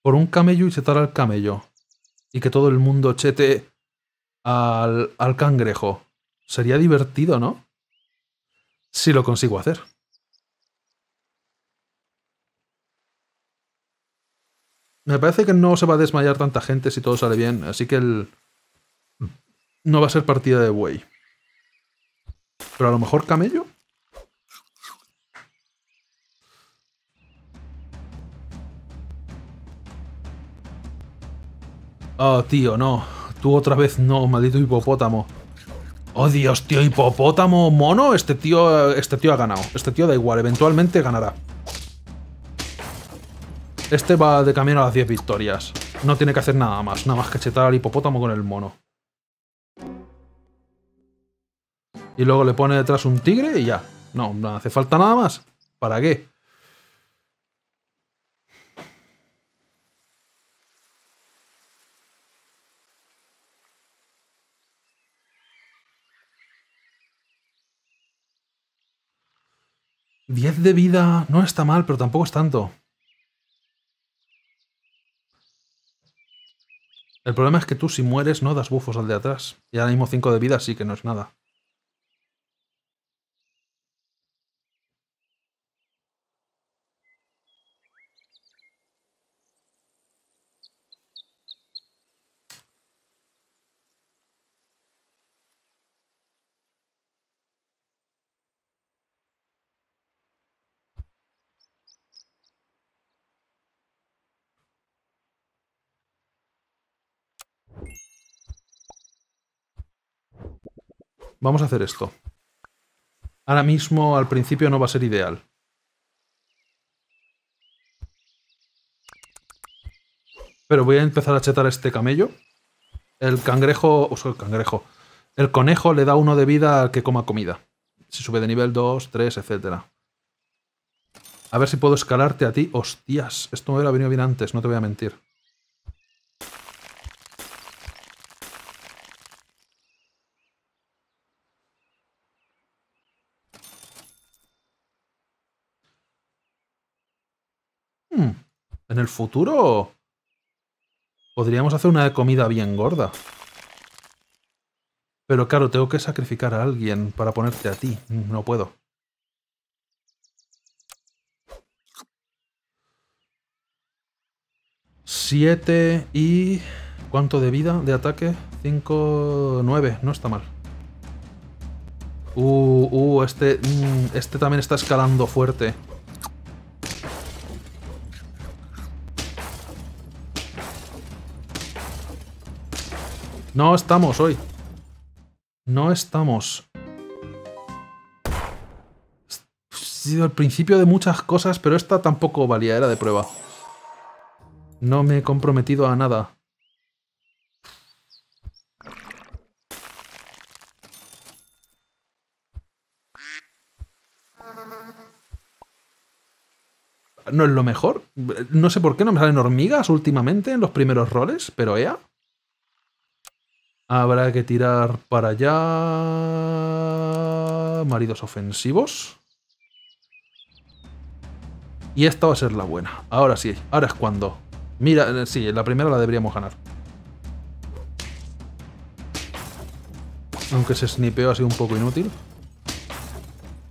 por un camello y chetar al camello. Y que todo el mundo chete al, al cangrejo. Sería divertido, ¿no? Si lo consigo hacer. Me parece que no se va a desmayar tanta gente si todo sale bien, así que el... no va a ser partida de buey. Pero a lo mejor camello. Oh, tío, no. Tú otra vez no, maldito hipopótamo. Oh, Dios, tío, hipopótamo mono. Este tío, este tío ha ganado. Este tío da igual, eventualmente ganará. Este va de camino a las 10 victorias. No tiene que hacer nada más, nada más que chetar al hipopótamo con el mono. Y luego le pone detrás un tigre y ya. No, no hace falta nada más. ¿Para qué? 10 de vida no está mal, pero tampoco es tanto. El problema es que tú si mueres no das bufos al de atrás. Y ahora mismo 5 de vida sí que no es nada. Vamos a hacer esto. Ahora mismo, al principio, no va a ser ideal. Pero voy a empezar a chetar este camello. El cangrejo... O el cangrejo. El conejo le da uno de vida al que coma comida. Si sube de nivel 2, 3, etc. A ver si puedo escalarte a ti. Hostias, esto me hubiera venido bien antes, no te voy a mentir. En el futuro podríamos hacer una comida bien gorda. Pero claro, tengo que sacrificar a alguien para ponerte a ti. No puedo. Siete y... ¿Cuánto de vida, de ataque? Cinco... Nueve, no está mal. Uh, uh, este... Mm, este también está escalando fuerte. No estamos hoy. No estamos. Ha sido el principio de muchas cosas, pero esta tampoco valía, era de prueba. No me he comprometido a nada. No es lo mejor. No sé por qué no me salen hormigas últimamente en los primeros roles, pero ea. Habrá que tirar para allá... Maridos ofensivos. Y esta va a ser la buena. Ahora sí, ahora es cuando. Mira, eh, sí, la primera la deberíamos ganar. Aunque ese snipeo ha sido un poco inútil.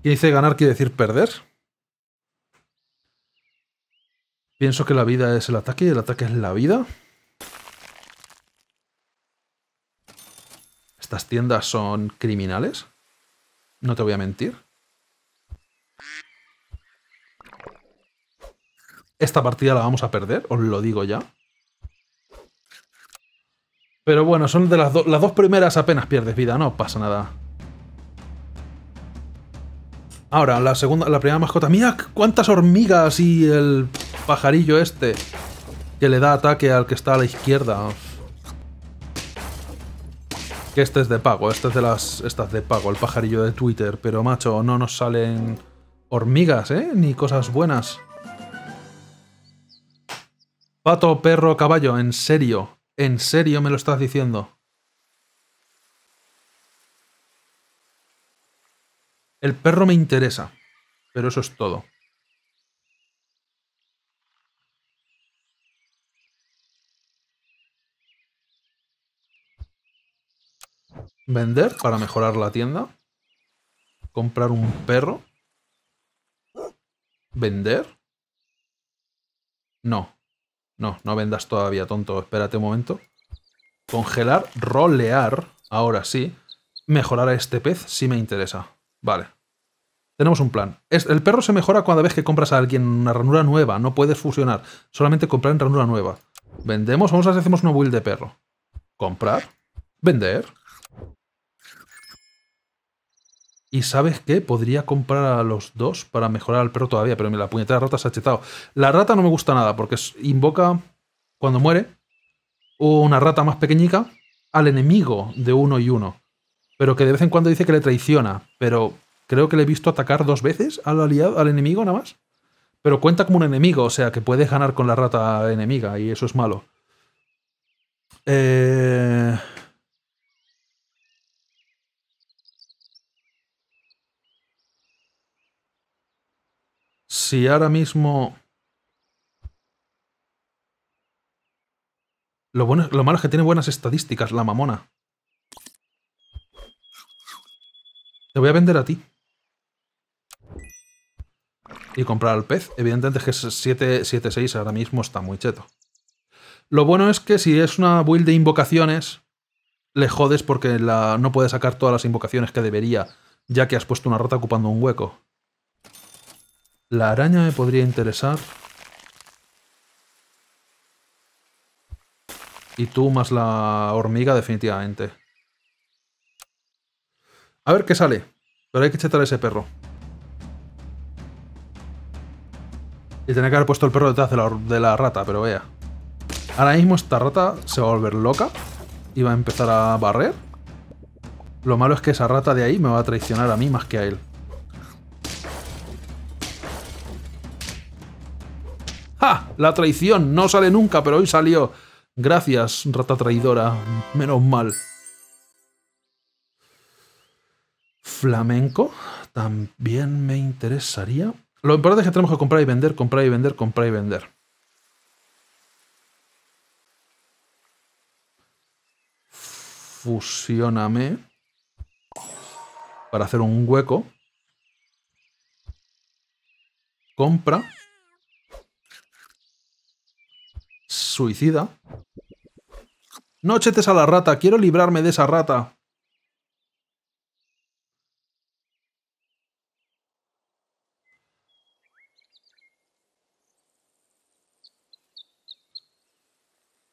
Y dice ganar quiere decir perder. Pienso que la vida es el ataque y el ataque es la vida. Estas tiendas son criminales. No te voy a mentir. Esta partida la vamos a perder, os lo digo ya. Pero bueno, son de las, las dos primeras apenas pierdes vida, no pasa nada. Ahora, la segunda, la primera mascota. ¡Mira cuántas hormigas y el pajarillo este! Que le da ataque al que está a la izquierda. Que este es de pago, este es de las. Estas de pago, el pajarillo de Twitter. Pero macho, no nos salen hormigas, ¿eh? Ni cosas buenas. Pato, perro, caballo, en serio. ¿En serio me lo estás diciendo? El perro me interesa, pero eso es todo. Vender para mejorar la tienda. Comprar un perro. Vender. No. No, no vendas todavía, tonto. Espérate un momento. Congelar, rolear. Ahora sí. Mejorar a este pez sí me interesa. Vale. Tenemos un plan. el perro se mejora cuando ves que compras a alguien una ranura nueva. No puedes fusionar. Solamente comprar en ranura nueva. Vendemos. Vamos a hacer una build de perro. Comprar. Vender. Y ¿sabes qué? Podría comprar a los dos para mejorar al perro todavía, pero la puñetera rata se ha chetado. La rata no me gusta nada porque invoca, cuando muere, una rata más pequeñica al enemigo de uno y uno. Pero que de vez en cuando dice que le traiciona. Pero creo que le he visto atacar dos veces al aliado, al enemigo nada más. Pero cuenta como un enemigo, o sea que puedes ganar con la rata enemiga y eso es malo. Eh... si ahora mismo... Lo, bueno, lo malo es que tiene buenas estadísticas, la mamona. Te voy a vender a ti. Y comprar al pez. Evidentemente es que 7-6 ahora mismo está muy cheto. Lo bueno es que si es una build de invocaciones, le jodes porque la, no puede sacar todas las invocaciones que debería, ya que has puesto una rata ocupando un hueco. La araña me podría interesar. Y tú más la hormiga definitivamente. A ver qué sale. Pero hay que chetar a ese perro. Y tenía que haber puesto el perro detrás de la, de la rata, pero vea. Ahora mismo esta rata se va a volver loca. Y va a empezar a barrer. Lo malo es que esa rata de ahí me va a traicionar a mí más que a él. ¡Ja! La traición no sale nunca, pero hoy salió. Gracias, rata traidora. Menos mal. Flamenco también me interesaría. Lo importante es que tenemos que comprar y vender, comprar y vender, comprar y vender. Fusioname. Para hacer un hueco. Compra. Suicida. No chetes a la rata, quiero librarme de esa rata.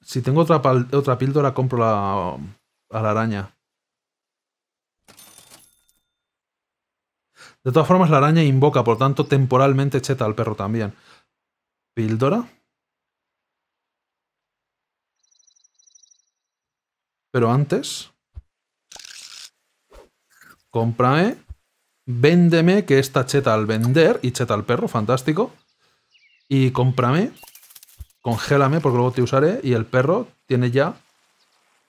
Si tengo otra, otra píldora, compro la, a la araña. De todas formas, la araña invoca, por tanto, temporalmente cheta al perro también. ¿Píldora? Pero antes... Cómprame. Véndeme, que esta cheta al vender. Y cheta al perro, fantástico. Y cómprame. Congélame, porque luego te usaré. Y el perro tiene ya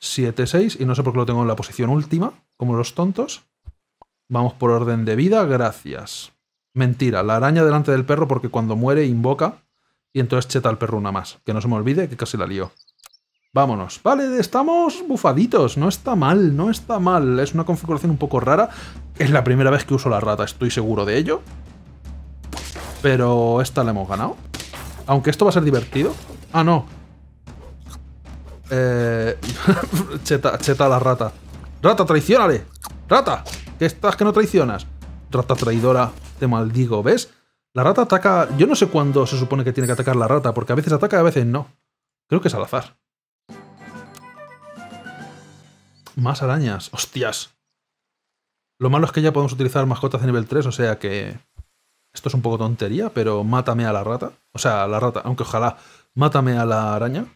7-6. Y no sé por qué lo tengo en la posición última, como los tontos. Vamos por orden de vida, gracias. Mentira, la araña delante del perro porque cuando muere invoca y entonces cheta al perro una más. Que no se me olvide que casi la lío. Vámonos. Vale, estamos bufaditos. No está mal, no está mal. Es una configuración un poco rara. Es la primera vez que uso la rata, estoy seguro de ello. Pero esta la hemos ganado. Aunque esto va a ser divertido. Ah, no. Eh... (laughs) cheta, cheta la rata. ¡Rata, traicionale! ¡Rata! ¿Qué estás que no traicionas? Rata traidora, te maldigo, ¿ves? La rata ataca... Yo no sé cuándo se supone que tiene que atacar la rata, porque a veces ataca y a veces no. Creo que es al azar. Más arañas. ¡Hostias! Lo malo es que ya podemos utilizar mascotas de nivel 3, o sea que... Esto es un poco tontería, pero mátame a la rata. O sea, a la rata, aunque ojalá. Mátame a la araña.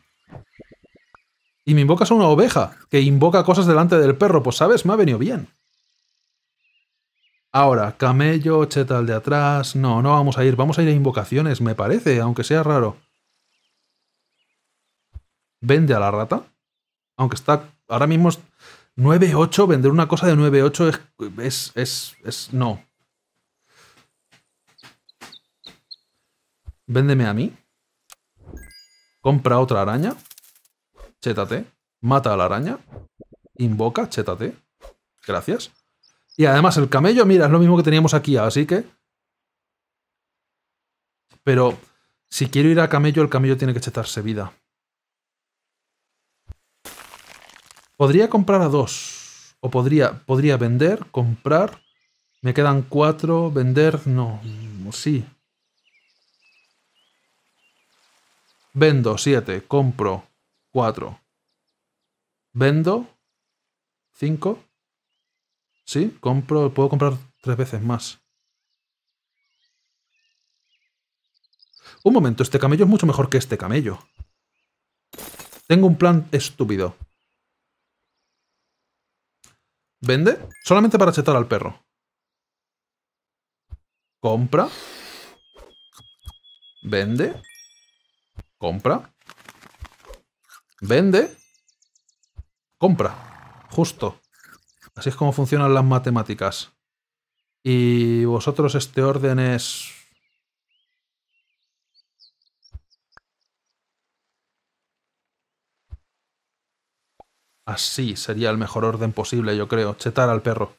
Y me invocas a una oveja, que invoca cosas delante del perro. Pues, ¿sabes? Me ha venido bien. Ahora, camello, cheta al de atrás... No, no vamos a ir. Vamos a ir a invocaciones, me parece, aunque sea raro. Vende a la rata. Aunque está... Ahora mismo 9.8, vender una cosa de 9.8 es, es, es, es... No. Véndeme a mí. Compra otra araña. Chétate. Mata a la araña. Invoca, chétate. Gracias. Y además el camello, mira, es lo mismo que teníamos aquí, así que... Pero si quiero ir a camello, el camello tiene que chetarse vida. Podría comprar a dos. O podría, podría vender, comprar. Me quedan cuatro. Vender, no. Sí. Vendo siete. Compro cuatro. Vendo cinco. Sí, compro, puedo comprar tres veces más. Un momento, este camello es mucho mejor que este camello. Tengo un plan estúpido. Vende solamente para chetar al perro. Compra. Vende. Compra. Vende. Compra. Justo. Así es como funcionan las matemáticas. Y vosotros este orden es Así sería el mejor orden posible, yo creo. Chetar al perro.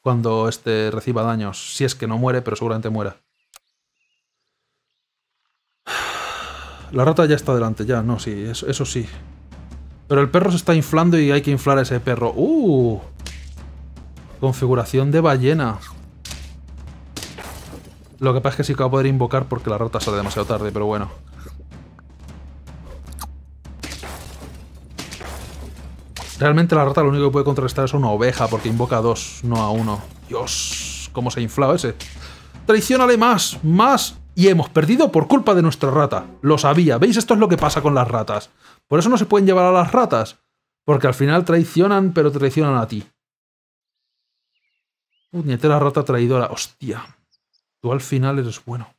Cuando éste reciba daños. Si es que no muere, pero seguramente muera. (sighs) La rata ya está delante, ya, no, sí, eso, sí. Pero el perro se está inflando y hay que inflar a ese perro. ¡Uh! Configuración de ballena. Lo que pasa es que sí que va a poder invocar porque la rata sale demasiado tarde, pero bueno. Realmente la rata lo único que puede contrarrestar es una oveja, porque invoca a dos, no a uno. Dios, cómo se ha inflado ese. Traiciónale más, más. Y hemos perdido por culpa de nuestra rata. Lo sabía. ¿Veis? Esto es lo que pasa con las ratas. Por eso no se pueden llevar a las ratas. Porque al final traicionan, pero traicionan a ti. Puñetera rata traidora. Hostia. Tú al final eres bueno.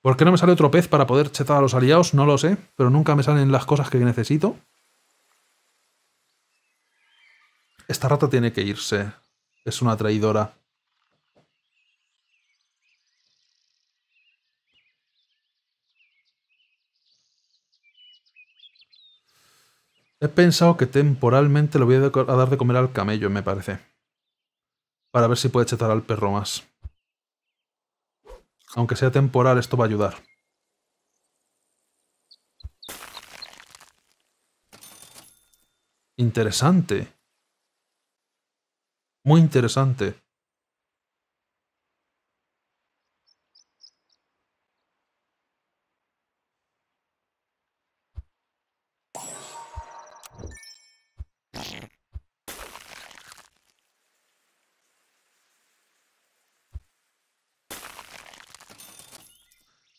¿Por qué no me sale otro pez para poder chetar a los aliados? No lo sé, pero nunca me salen las cosas que necesito. Esta rata tiene que irse. Es una traidora. He pensado que temporalmente le voy a dar de comer al camello, me parece. Para ver si puede chetar al perro más. Aunque sea temporal, esto va a ayudar. Interesante. Muy interesante.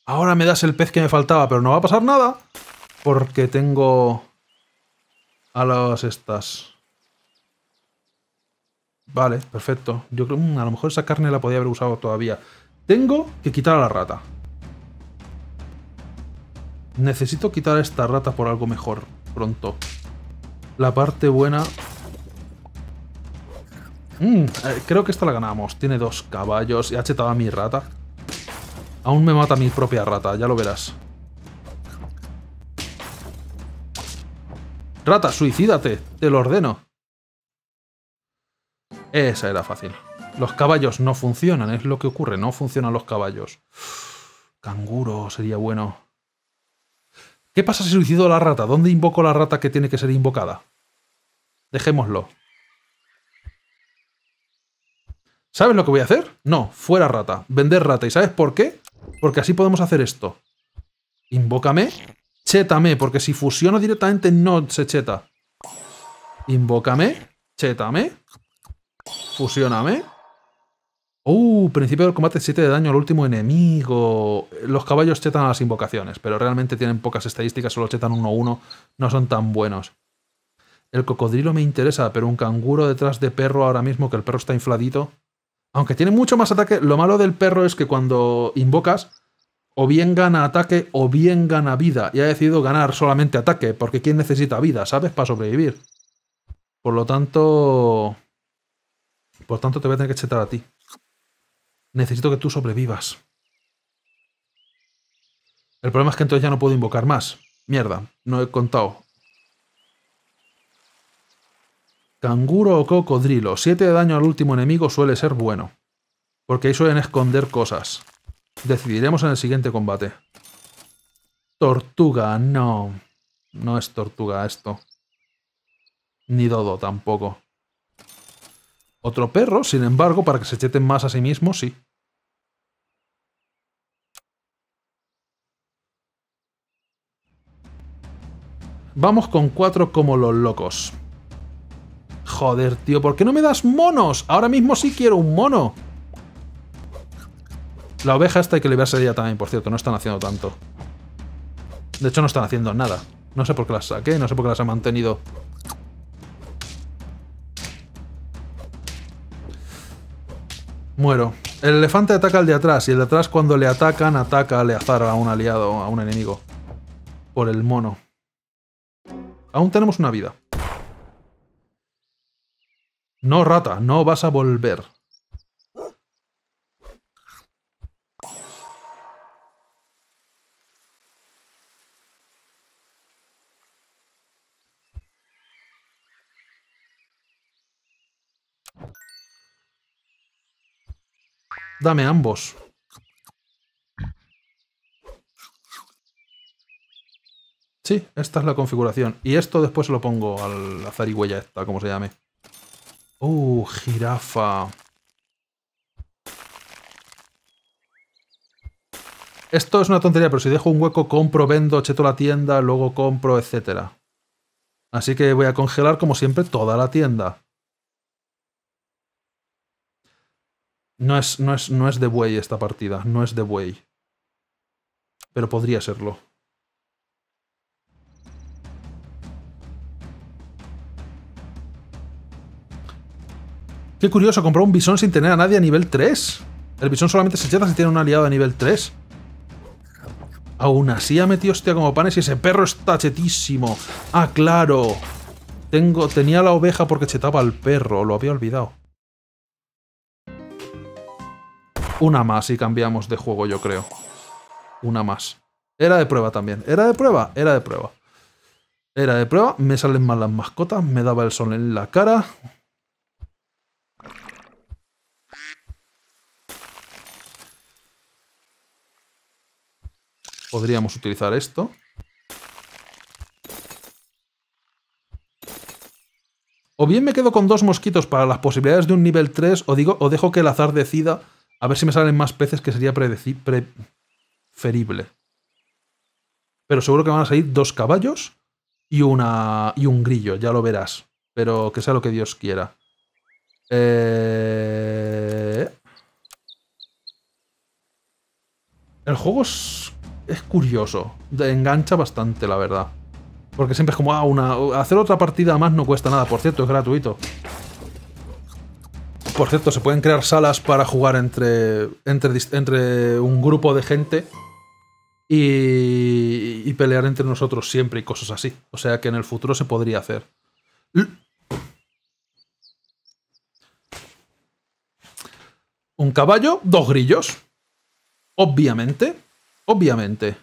Ahora me das el pez que me faltaba, pero no va a pasar nada. Porque tengo a las estas. Vale, perfecto. Yo creo, mm, a lo mejor esa carne la podía haber usado todavía. Tengo que quitar a la rata. Necesito quitar a esta rata por algo mejor, pronto. La parte buena... Mm, eh, creo que esta la ganamos. Tiene dos caballos y ha chetado a mi rata. Aún me mata mi propia rata, ya lo verás. Rata, suicídate, te lo ordeno. Esa era fácil. Los caballos no funcionan, es lo que ocurre, no funcionan los caballos. Canguro sería bueno. ¿Qué pasa si suicido a la rata? ¿Dónde invoco la rata que tiene que ser invocada? Dejémoslo. ¿Sabes lo que voy a hacer? No, fuera rata. Vender rata. ¿Y sabes por qué? Porque así podemos hacer esto. Invócame. Chétame, porque si fusiono directamente no se cheta. Invócame. Chétame. Fusioname. Uh, principio del combate 7 de daño al último enemigo. Los caballos chetan a las invocaciones, pero realmente tienen pocas estadísticas, solo chetan 1-1, no son tan buenos. El cocodrilo me interesa, pero un canguro detrás de perro ahora mismo, que el perro está infladito. Aunque tiene mucho más ataque, lo malo del perro es que cuando invocas, o bien gana ataque o bien gana vida. Y ha decidido ganar solamente ataque, porque ¿quién necesita vida, sabes? Para sobrevivir. Por lo tanto... Por tanto te voy a tener que chetar a ti. Necesito que tú sobrevivas. El problema es que entonces ya no puedo invocar más. Mierda, no he contado. Canguro o cocodrilo. 7 de daño al último enemigo suele ser bueno. Porque ahí suelen esconder cosas. Decidiremos en el siguiente combate. Tortuga, no. No es tortuga esto. Ni dodo tampoco. Otro perro, sin embargo, para que se cheten más a sí mismo, sí. Vamos con cuatro como los locos. Joder, tío, ¿por qué no me das monos? Ahora mismo sí quiero un mono. La oveja esta hay que liberarse de ella también, por cierto. No están haciendo tanto. De hecho, no están haciendo nada. No sé por qué las saqué, no sé por qué las he mantenido. Muero. El elefante ataca al de atrás, y el de atrás cuando le atacan, ataca al azar a un aliado, a un enemigo. Por el mono. Aún tenemos una vida. No, rata, no vas a volver. Dame ambos. Sí, esta es la configuración. Y esto después se lo pongo al la zarigüeya esta, como se llame. Uh, jirafa. Esto es una tontería, pero si dejo un hueco, compro, vendo, cheto la tienda, luego compro, etc. Así que voy a congelar, como siempre, toda la tienda. No es, no es, no es de buey esta partida, no es de buey. Pero podría serlo. Qué curioso, compró un bisón sin tener a nadie a nivel 3. El bisón solamente se cheta si tiene un aliado a nivel 3. Aún así ha metido hostia como panes y ese perro está chetísimo. Ah, claro. Tengo, tenía la oveja porque chetaba al perro, lo había olvidado. Una más y cambiamos de juego, yo creo. Una más. Era de prueba también. ¿Era de prueba? Era de prueba. Era de prueba. Me salen mal las mascotas. Me daba el sol en la cara. Podríamos utilizar esto. O bien me quedo con dos mosquitos para las posibilidades de un nivel 3, o, digo, o dejo que el azar decida a ver si me salen más peces que sería preferible. Pero seguro que van a salir dos caballos y, una, y un grillo, ya lo verás. Pero que sea lo que Dios quiera. Eh... El juego es, es curioso. Engancha bastante, la verdad. Porque siempre es como, ah, una, hacer otra partida más no cuesta nada. Por cierto, es gratuito. Por cierto, se pueden crear salas para jugar entre, entre, entre un grupo de gente y, y, pelear entre nosotros siempre y cosas así. O sea que en el futuro se podría hacer. Un caballo, dos grillos. Obviamente. Obviamente.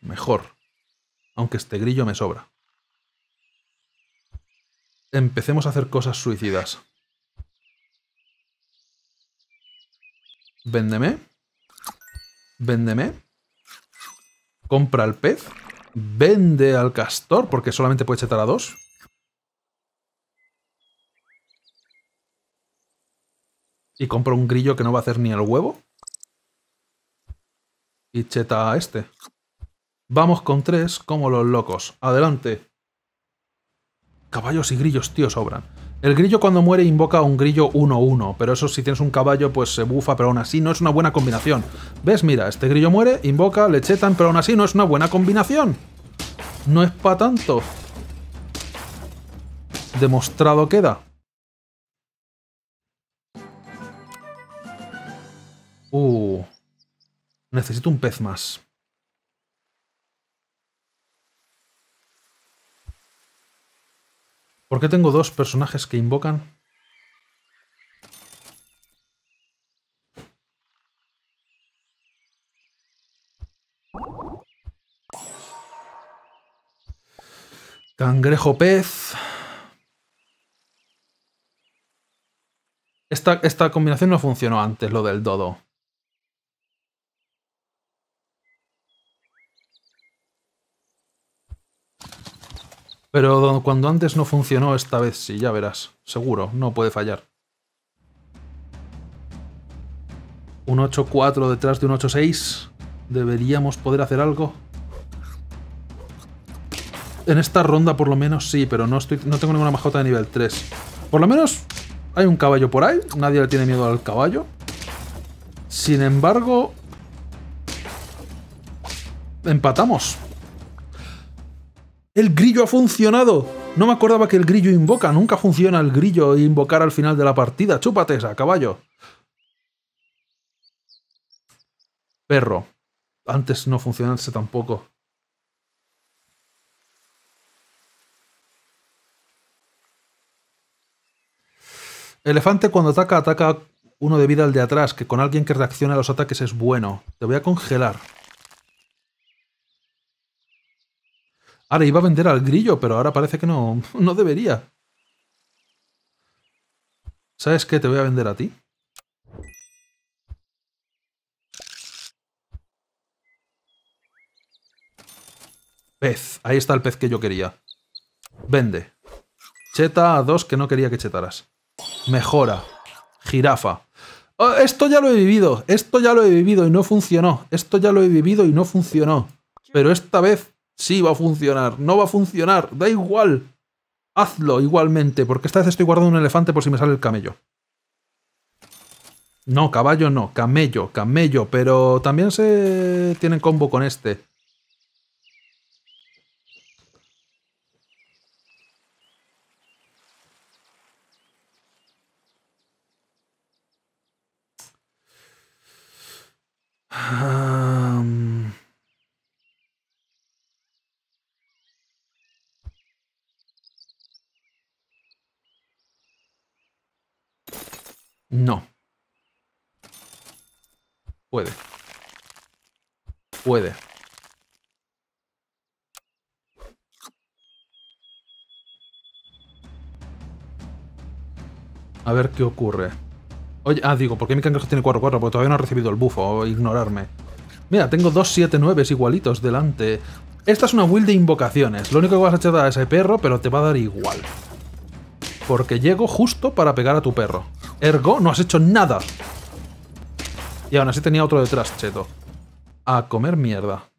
Mejor. Aunque este grillo me sobra empecemos a hacer cosas suicidas. Véndeme. Véndeme. Compra el pez. Vende al castor, porque solamente puede chetar a dos. Y compra un grillo que no va a hacer ni el huevo. Y cheta a este. Vamos con tres como los locos. Adelante. Caballos y grillos, tío, sobran. El grillo cuando muere invoca un grillo 1-1, pero eso si tienes un caballo pues se bufa, pero aún así no es una buena combinación. ¿Ves? Mira, este grillo muere, invoca, le chetan, pero aún así no es una buena combinación. No es para tanto. Demostrado queda. Uh. Necesito un pez más. ¿Por qué tengo dos personajes que invocan? Cangrejo pez. Esta, esta combinación no funcionó antes, lo del dodo. Pero cuando antes no funcionó, esta vez sí, ya verás. Seguro, no puede fallar. Un 8-4 detrás de un 8-6. ¿Deberíamos poder hacer algo? En esta ronda por lo menos sí, pero no, estoy, no tengo ninguna majota de nivel 3. Por lo menos hay un caballo por ahí. Nadie le tiene miedo al caballo. Sin embargo... Empatamos. ¡El grillo ha funcionado! No me acordaba que el grillo invoca. Nunca funciona el grillo invocar al final de la partida. ¡Chúpate esa, caballo! Perro. Antes no funcionase tampoco. Elefante cuando ataca, ataca uno de vida al de atrás, que con alguien que reaccione a los ataques es bueno. Te voy a congelar. Ahora iba a vender al grillo, pero ahora parece que no, (laughs) no debería. ¿Sabes qué? Te voy a vender a ti. Pez. Ahí está el pez que yo quería. Vende. Cheta a dos que no quería que chetaras. Mejora. Jirafa. Oh, esto ya lo he vivido. Esto ya lo he vivido y no funcionó. Esto ya lo he vivido y no funcionó. Pero esta vez sí va a funcionar. No va a funcionar. Da igual. Hazlo igualmente, porque esta vez estoy guardando un elefante por si me sale el camello. No, caballo no, camello, camello, pero también se tienen combo con este. No. Puede. Puede. A ver qué ocurre. Oye, ah, digo, ¿por qué mi cangrejo tiene 4-4? Porque todavía no ha recibido el bufo, ignorarme. Mira, tengo dos 7-9 igualitos delante. Esta es una build de invocaciones. Lo único que vas a echar a ese perro, pero te va a dar igual. Porque llego justo para pegar a tu perro. Ergo, no has hecho nada. Y aún así tenía otro detrás, cheto. A comer mierda.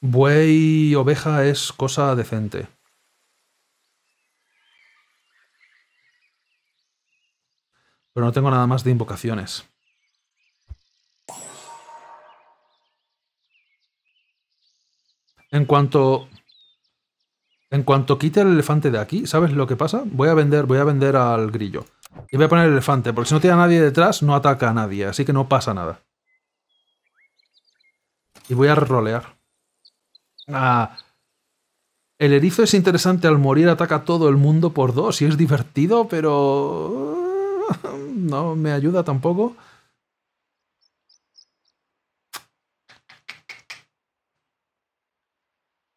Buey oveja es cosa decente. Pero no tengo nada más de invocaciones. En cuanto. En cuanto quite el elefante de aquí, ¿sabes lo que pasa? Voy a vender, voy a vender al grillo. Y voy a poner el elefante, porque si no tiene a nadie detrás, no ataca a nadie, así que no pasa nada. Y voy a rolear. Ah, el erizo es interesante, al morir ataca a todo el mundo por dos y es divertido, pero... No me ayuda tampoco.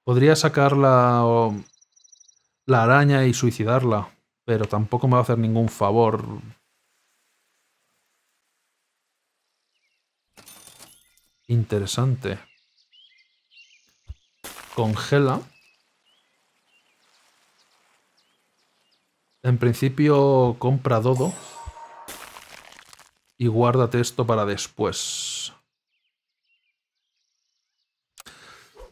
Podría sacar la, la araña y suicidarla, pero tampoco me va a hacer ningún favor. Interesante. Congela. En principio compra Dodo. Y guárdate esto para después.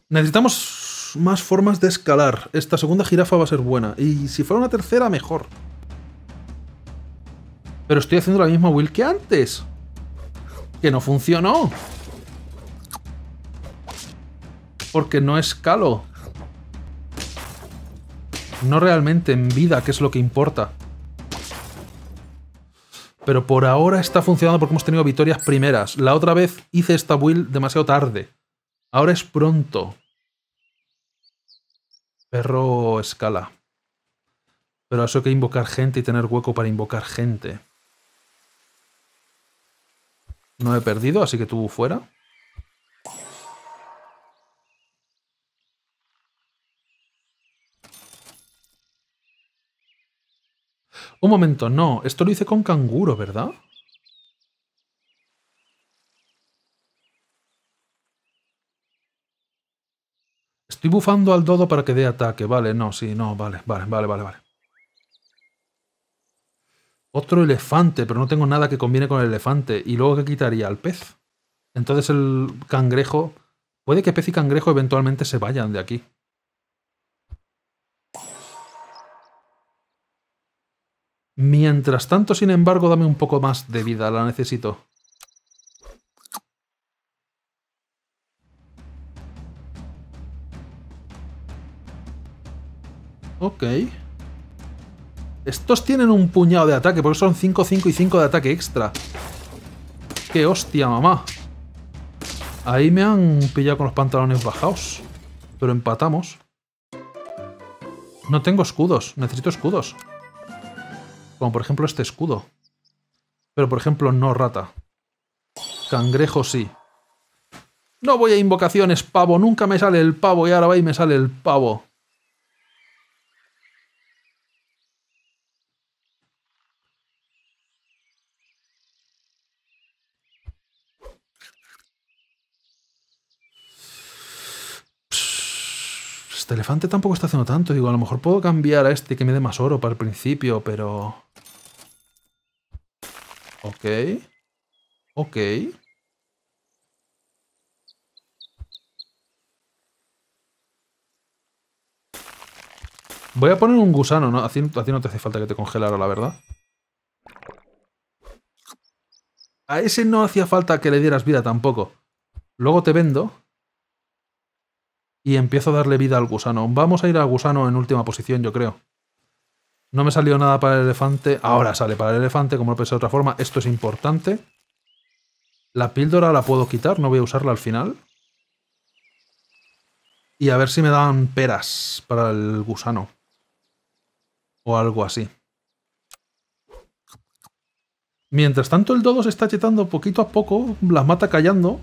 Necesitamos más formas de escalar. Esta segunda jirafa va a ser buena. Y si fuera una tercera, mejor. Pero estoy haciendo la misma build que antes. Que no funcionó. Porque no escalo. No realmente en vida, que es lo que importa. Pero por ahora está funcionando porque hemos tenido victorias primeras. La otra vez hice esta build demasiado tarde. Ahora es pronto. Perro escala. Pero eso hay que invocar gente y tener hueco para invocar gente. No he perdido, así que tú fuera. Un momento, no. Esto lo hice con canguro, ¿verdad? Estoy bufando al dodo para que dé ataque. Vale, no, sí, no, vale, vale, vale, vale, vale. Otro elefante, pero no tengo nada que combine con el elefante. ¿Y luego qué quitaría? ¿Al pez? Entonces el cangrejo... Puede que pez y cangrejo eventualmente se vayan de aquí. Mientras tanto, sin embargo, dame un poco más de vida, la necesito. Ok. Estos tienen un puñado de ataque, porque son 5, 5 y 5 de ataque extra. ¡Qué hostia, mamá! Ahí me han pillado con los pantalones bajados. Pero empatamos. No tengo escudos. Necesito escudos. Como por ejemplo este escudo. Pero por ejemplo no rata. Cangrejo sí. No voy a invocaciones, pavo. Nunca me sale el pavo y ahora va y me sale el pavo. Elefante tampoco está haciendo tanto. Digo, a lo mejor puedo cambiar a este que me dé más oro para el principio, pero... Ok. Ok. Voy a poner un gusano, ¿no? A ti, no te hace falta que te congelara, la verdad. A ese no hacía falta que le dieras vida tampoco. Luego te vendo. Y empiezo a darle vida al gusano. Vamos a ir al gusano en última posición, yo creo. No me salió nada para el elefante. Ahora sale para el elefante, como lo pensé de otra forma. Esto es importante. La píldora la puedo quitar, no voy a usarla al final. Y a ver si me dan peras para el gusano. O algo así. Mientras tanto el dodo se está chetando poquito a poco, las mata callando.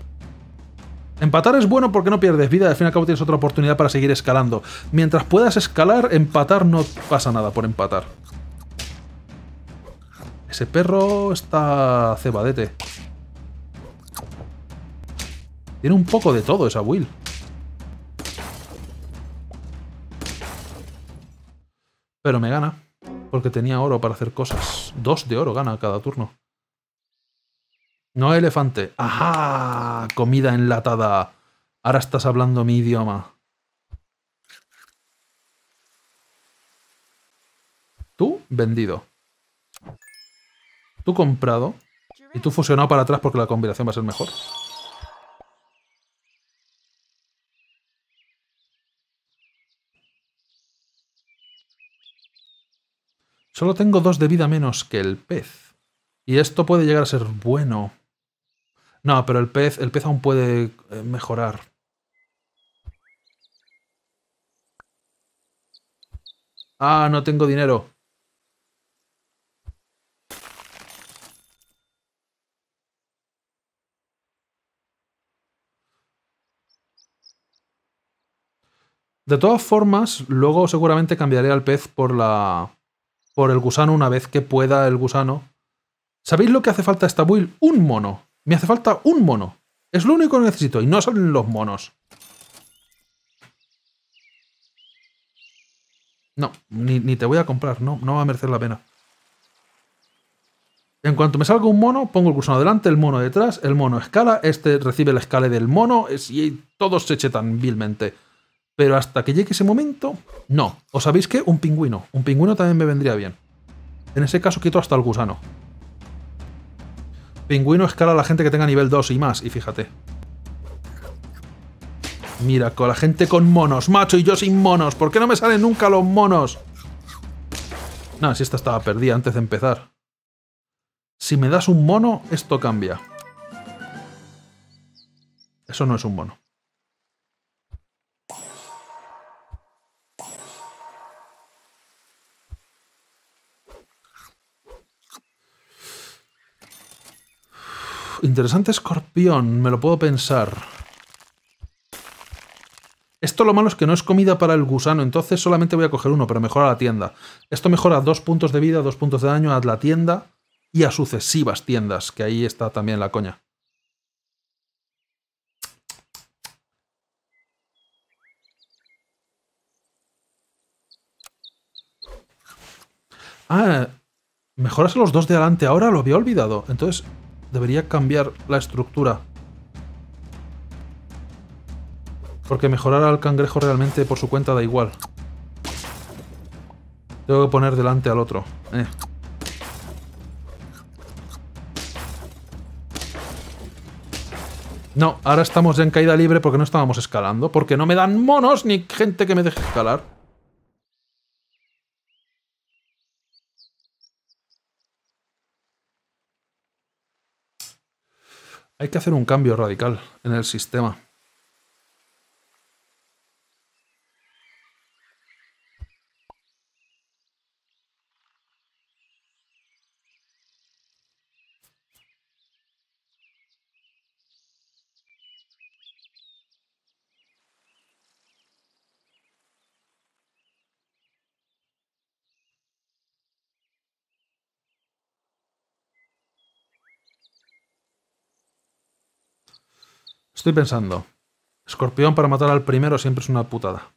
Empatar es bueno porque no pierdes vida, al fin y al cabo tienes otra oportunidad para seguir escalando. Mientras puedas escalar, empatar no pasa nada por empatar. Ese perro está cebadete. Tiene un poco de todo esa Will. Pero me gana. Porque tenía oro para hacer cosas. Dos de oro gana cada turno. No elefante. ¡Ajá! Comida enlatada. Ahora estás hablando mi idioma. Tú vendido. Tú comprado. Y tú fusionado para atrás porque la combinación va a ser mejor. Solo tengo dos de vida menos que el pez. Y esto puede llegar a ser bueno. No, pero el pez, el pez aún puede eh, mejorar. Ah, no tengo dinero. De todas formas, luego seguramente cambiaré al pez por la por el gusano una vez que pueda el gusano. ¿Sabéis lo que hace falta esta build? Un mono. Me hace falta un mono. Es lo único que necesito y no salen los monos. No, ni, te voy a comprar, no, no va a merecer la pena. En cuanto me salga un mono, pongo el gusano delante, el mono detrás, el mono escala, este recibe la escala del mono y todos se chetan vilmente. Pero hasta que llegue ese momento, no. ¿O sabéis qué? Un pingüino. Un pingüino también me vendría bien. En ese caso quito hasta el gusano. Pingüino escala a la gente que tenga nivel 2 y más, y fíjate. Mira, con la gente con monos, macho, y yo sin monos. ¿Por qué no me salen nunca los monos? No, si esta estaba perdida antes de empezar. Si me das un mono, esto cambia. Eso no es un mono. Interesante escorpión, me lo puedo pensar. Esto lo malo es que no es comida para el gusano, entonces solamente voy a coger uno, pero mejora la tienda. Esto mejora dos puntos de vida, dos puntos de daño a la tienda y a sucesivas tiendas, que ahí está también la coña. Ah, mejoras los dos de adelante ahora, lo había olvidado. Entonces, debería cambiar la estructura. Porque mejorar al cangrejo realmente por su cuenta da igual. Tengo que poner delante al otro. Eh. No, ahora estamos en caída libre porque no estábamos escalando. Porque no me dan monos ni gente que me deje escalar. Hay que hacer un cambio radical en el sistema. Estoy pensando. Escorpión para matar al primero siempre es una putada.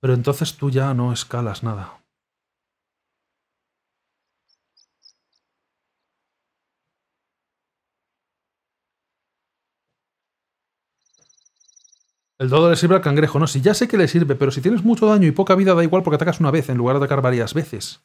Pero entonces tú ya no escalas nada. El dodo le sirve al cangrejo. No, si ya sé que le sirve, pero si tienes mucho daño y poca vida da igual porque atacas una vez en lugar de atacar varias veces.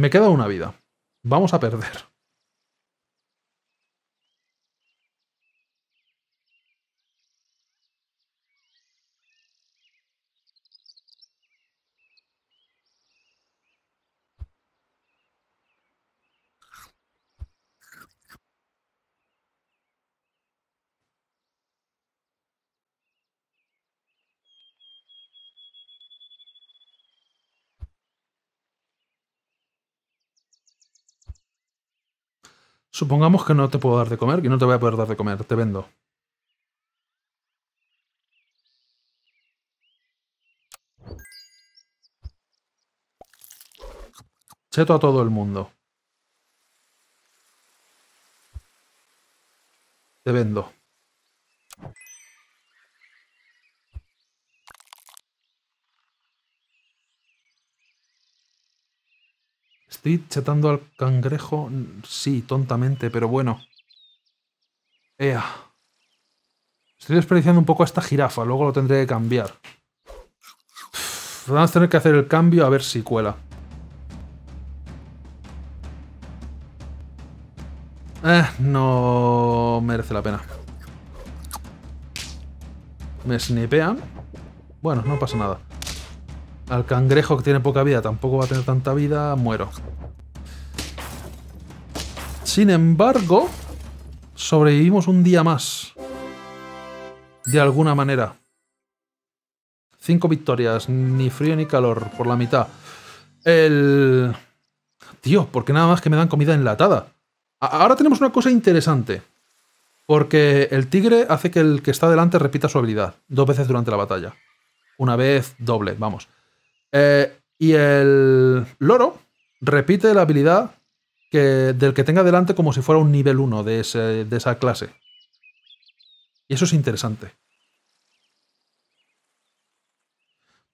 Me queda una vida. Vamos a perder. Supongamos que no te puedo dar de comer, que no te voy a poder dar de comer, te vendo. Cheto a todo el mundo. Te vendo. Estoy chetando al cangrejo. Sí, tontamente, pero bueno. Ea. Estoy desperdiciando un poco esta jirafa, luego lo tendré que cambiar. vamos a tener que hacer el cambio a ver si cuela. Eh, no merece la pena. Me snipean. Bueno, no pasa nada. Al cangrejo que tiene poca vida tampoco va a tener tanta vida, muero. Sin embargo, sobrevivimos un día más. De alguna manera. Cinco victorias, ni frío ni calor, por la mitad. El... Tío, ¿por qué nada más que me dan comida enlatada? Ahora tenemos una cosa interesante. Porque el tigre hace que el que está delante repita su habilidad. Dos veces durante la batalla. Una vez doble, vamos. Eh, y el loro repite la habilidad que, del que tenga delante como si fuera un nivel 1 de, de esa clase. Y eso es interesante.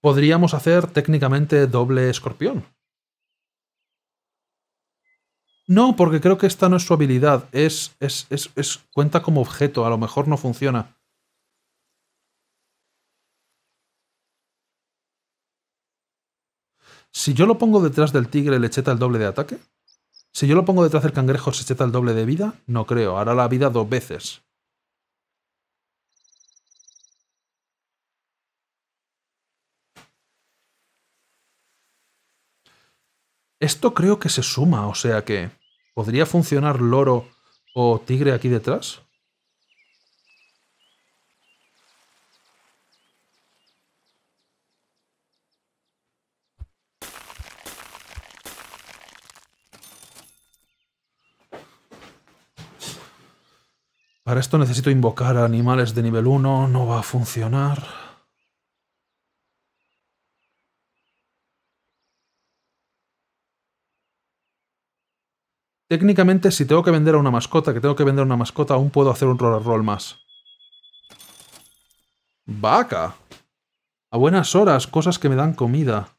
Podríamos hacer técnicamente doble escorpión. No, porque creo que esta no es su habilidad. Es, es, es, cuenta como objeto. A lo mejor no funciona. Si yo lo pongo detrás del tigre, ¿le cheta el doble de ataque? Si yo lo pongo detrás del cangrejo, ¿se cheta el doble de vida? No creo, hará la vida dos veces. Esto creo que se suma, o sea que... ¿Podría funcionar loro o tigre aquí detrás? Para esto necesito invocar a animales de nivel 1, no va a funcionar. Técnicamente, si tengo que vender a una mascota, que tengo que vender una mascota, aún puedo hacer un roll roll más. ¡Vaca! A buenas horas, cosas que me dan comida.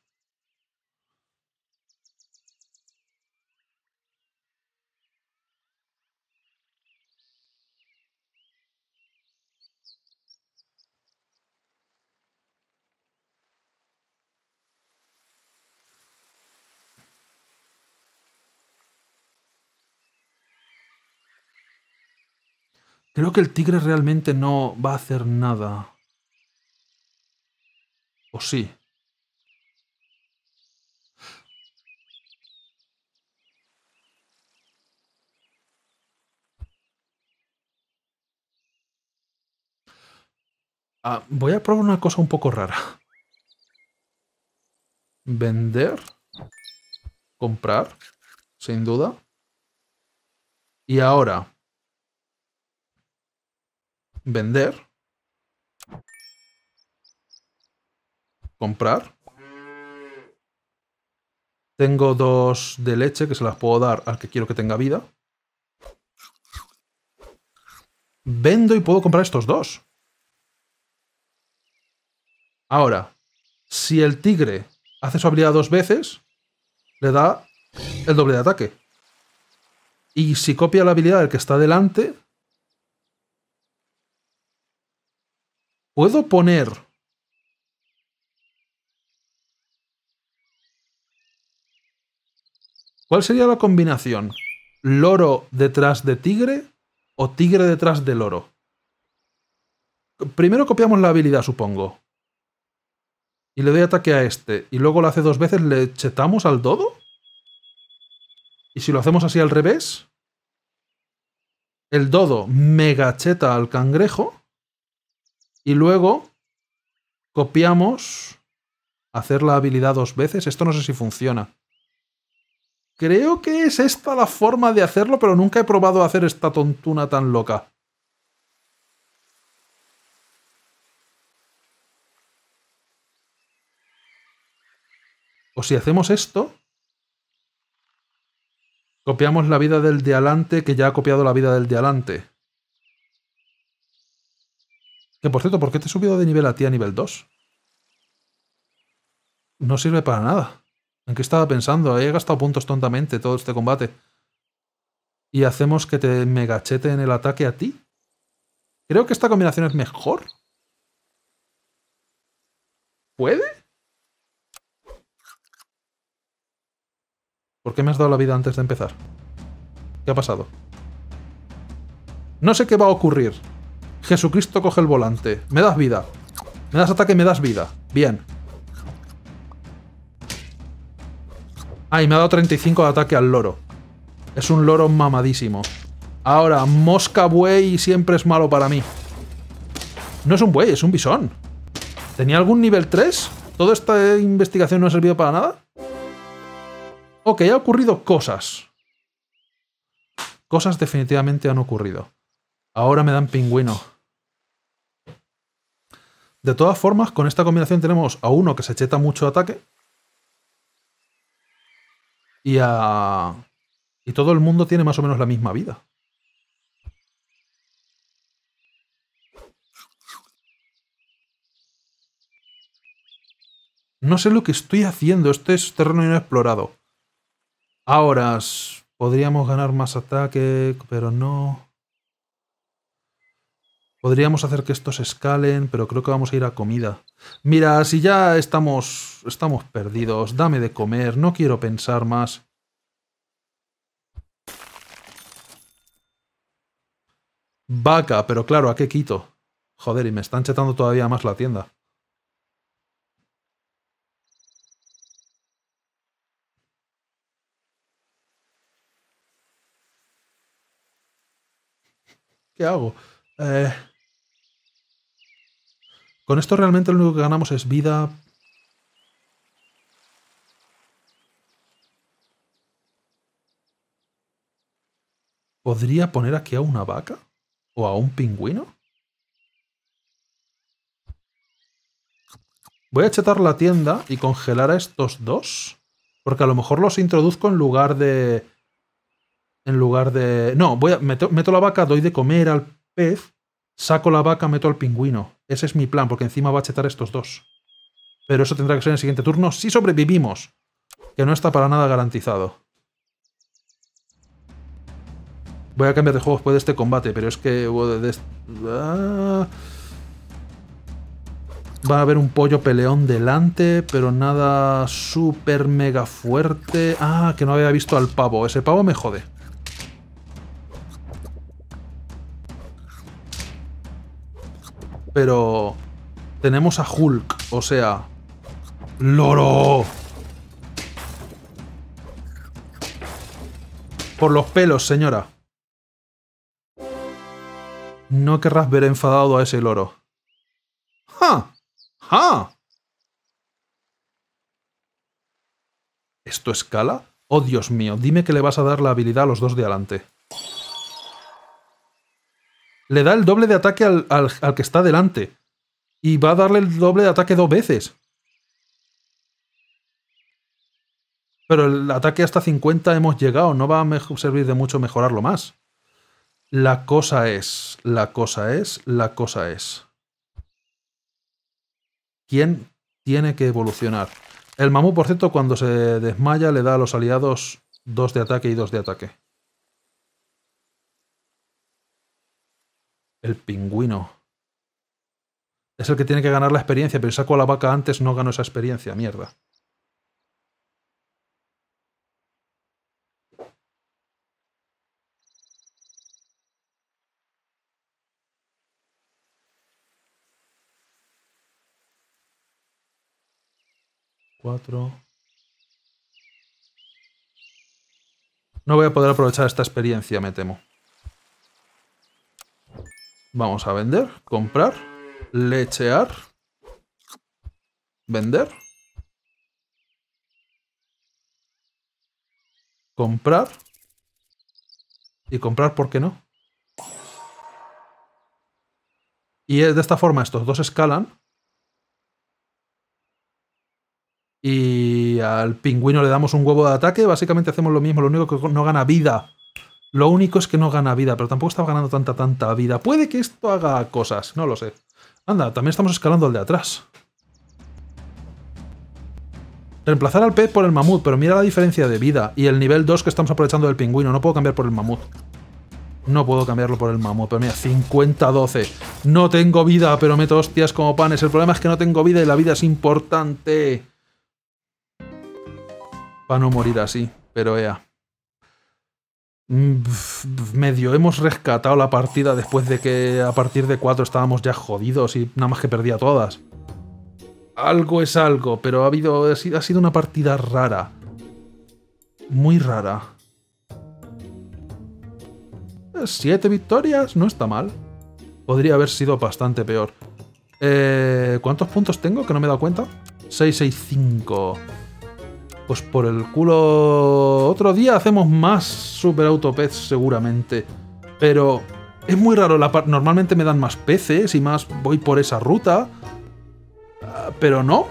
Creo que el tigre realmente no va a hacer nada. ¿O sí? Ah, voy a probar una cosa un poco rara. Vender. Comprar. Sin duda. Y ahora vender, comprar. Tengo dos de leche que se las puedo dar al que quiero que tenga vida. Vendo y puedo comprar estos dos. Ahora, si el tigre hace su habilidad dos veces, le da el doble de ataque. Y si copia la habilidad del que está delante, puedo poner ¿Cuál sería la combinación? ¿Loro detrás de tigre o tigre detrás de loro? Primero copiamos la habilidad, supongo. Y le doy ataque a este. Y luego lo hace dos veces, ¿le chetamos al dodo? Y si lo hacemos así al revés, el dodo megacheta al cangrejo y luego copiamos hacer la habilidad dos veces. Esto no sé si funciona. Creo que es esta la forma de hacerlo, pero nunca he probado hacer esta tontuna tan loca. O si hacemos esto, copiamos la vida del de adelante que ya ha copiado la vida del de adelante. Por cierto, ¿por qué te he subido de nivel a ti a nivel 2? No sirve para nada. ¿En qué estaba pensando? He gastado puntos tontamente todo este combate. Y hacemos que te megachete en el ataque a ti. Creo que esta combinación es mejor. ¿Puede? ¿Por qué me has dado la vida antes de empezar? ¿Qué ha pasado? No sé qué va a ocurrir. Jesucristo coge el volante. Me das vida. Me das ataque, me das vida. Bien. Ah, y me ha dado 35 de ataque al loro. Es un loro mamadísimo. Ahora, mosca buey siempre es malo para mí. No es un buey, es un bisón. ¿Tenía algún nivel 3? ¿Toda esta investigación no ha servido para nada? Ok, ha ocurrido cosas. Cosas definitivamente han ocurrido. Ahora me dan pingüino. De todas formas, con esta combinación tenemos a uno que se cheta mucho ataque y a... Y todo el mundo tiene más o menos la misma vida. No sé lo que estoy haciendo, este es terreno inexplorado. Ahora, podríamos ganar más ataque, pero no... Podríamos hacer que estos escalen, pero creo que vamos a ir a comida. Mira, si ya estamos, estamos perdidos, dame de comer, no quiero pensar más. Vaca, pero claro, ¿a qué quito? Joder, y me están chetando todavía más la tienda. ¿Qué hago? Eh... Con esto realmente lo único que ganamos es vida. ¿Podría poner aquí a una vaca? ¿O a un pingüino? Voy a chetar la tienda y congelar a estos dos. Porque a lo mejor los introduzco en lugar de... En lugar de... No, voy a... Meto, meto la vaca, doy de comer al pez Saco la vaca, meto al pingüino. Ese es mi plan, porque encima va a chetar estos dos. Pero eso tendrá que ser en el siguiente turno si sobrevivimos. Que no está para nada garantizado. Voy a cambiar de juego después de este combate, pero es que... Ah. Va a haber un pollo peleón delante, pero nada súper mega fuerte. Ah, que no había visto al pavo. Ese pavo me jode. Pero tenemos a Hulk, o sea... ¡Loro! Por los pelos, señora. No querrás ver enfadado a ese loro. ¡Ja! ¡Ja! ¿Esto escala? Oh, Dios mío, dime que le vas a dar la habilidad a los dos de adelante le da el doble de ataque al, que está delante. Y va a darle el doble de ataque dos veces. Pero el ataque hasta 50 hemos llegado, no va a servir de mucho mejorarlo más. La cosa es, la cosa es, la cosa es. ¿Quién tiene que evolucionar? El mamú, por cierto, cuando se desmaya le da a los aliados dos de ataque y dos de ataque. El pingüino. Es el que tiene que ganar la experiencia, pero saco a la vaca antes no gano esa experiencia, mierda. Cuatro. No voy a poder aprovechar esta experiencia, me temo. Vamos a vender, comprar, lechear, vender, comprar y comprar, ¿por qué no? Y de esta forma estos dos escalan. Y al pingüino le damos un huevo de ataque. Básicamente hacemos lo mismo, lo único que no gana vida lo único es que no gana vida, pero tampoco estaba ganando tanta, tanta vida. Puede que esto haga cosas, no lo sé. Anda, también estamos escalando el de atrás. Reemplazar al pez por el mamut, pero mira la diferencia de vida y el nivel 2 que estamos aprovechando del pingüino. No puedo cambiar por el mamut. No puedo cambiarlo por el mamut, pero mira, 50-12. No tengo vida, pero meto hostias como panes. El problema es que no tengo vida y la vida es importante. Para no morir así, pero ea. Mm, medio hemos rescatado la partida después de que a partir de 4 estábamos ya jodidos y nada más que perdía todas. Algo es algo, pero ha, sido una partida rara. Muy rara. Siete victorias, no está mal. Podría haber sido bastante peor. Eh, ¿Cuántos puntos tengo que no me he dado cuenta? 665. Pues por el culo... Otro día hacemos más Super Auto seguramente. Pero es muy raro. La Normalmente me dan más peces y más voy por esa ruta. Ah, pero no.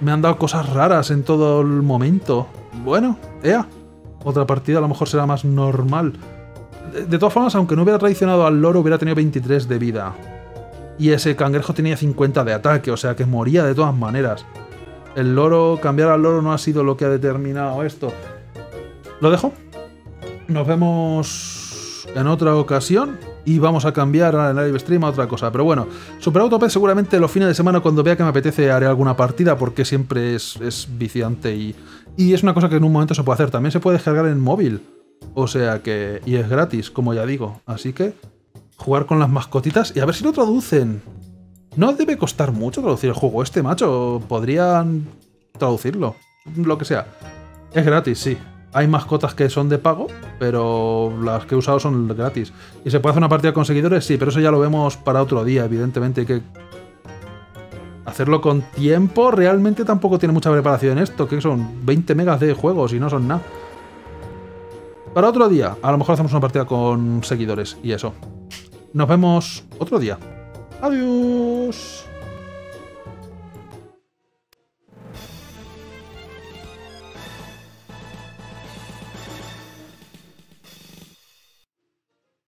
Me han dado cosas raras en todo el momento. Bueno, ea. Otra partida a lo mejor será más normal. De, de todas formas, aunque no hubiera traicionado al loro, hubiera tenido 23 de vida. Y ese cangrejo tenía 50 de ataque, o sea que moría de todas maneras. El loro, cambiar al loro no ha sido lo que ha determinado esto. Lo dejo. Nos vemos en otra ocasión y vamos a cambiar el live stream a otra cosa. Pero bueno, Super Autopet seguramente los fines de semana cuando vea que me apetece haré alguna partida porque siempre es, es viciante y, y es una cosa que en un momento se puede hacer. También se puede descargar en móvil. O sea que... y es gratis, como ya digo. Así que jugar con las mascotitas y a ver si lo traducen. No debe costar mucho traducir el juego este, macho. Podrían traducirlo. Lo que sea. Es gratis, sí. Hay mascotas que son de pago, pero las que he usado son gratis. ¿Y se puede hacer una partida con seguidores? Sí, pero eso ya lo vemos para otro día, evidentemente. Hay que hacerlo con tiempo. Realmente tampoco tiene mucha preparación esto, que son 20 megas de juegos y no son nada. Para otro día, a lo mejor hacemos una partida con seguidores y eso. Nos vemos otro día. Adiós.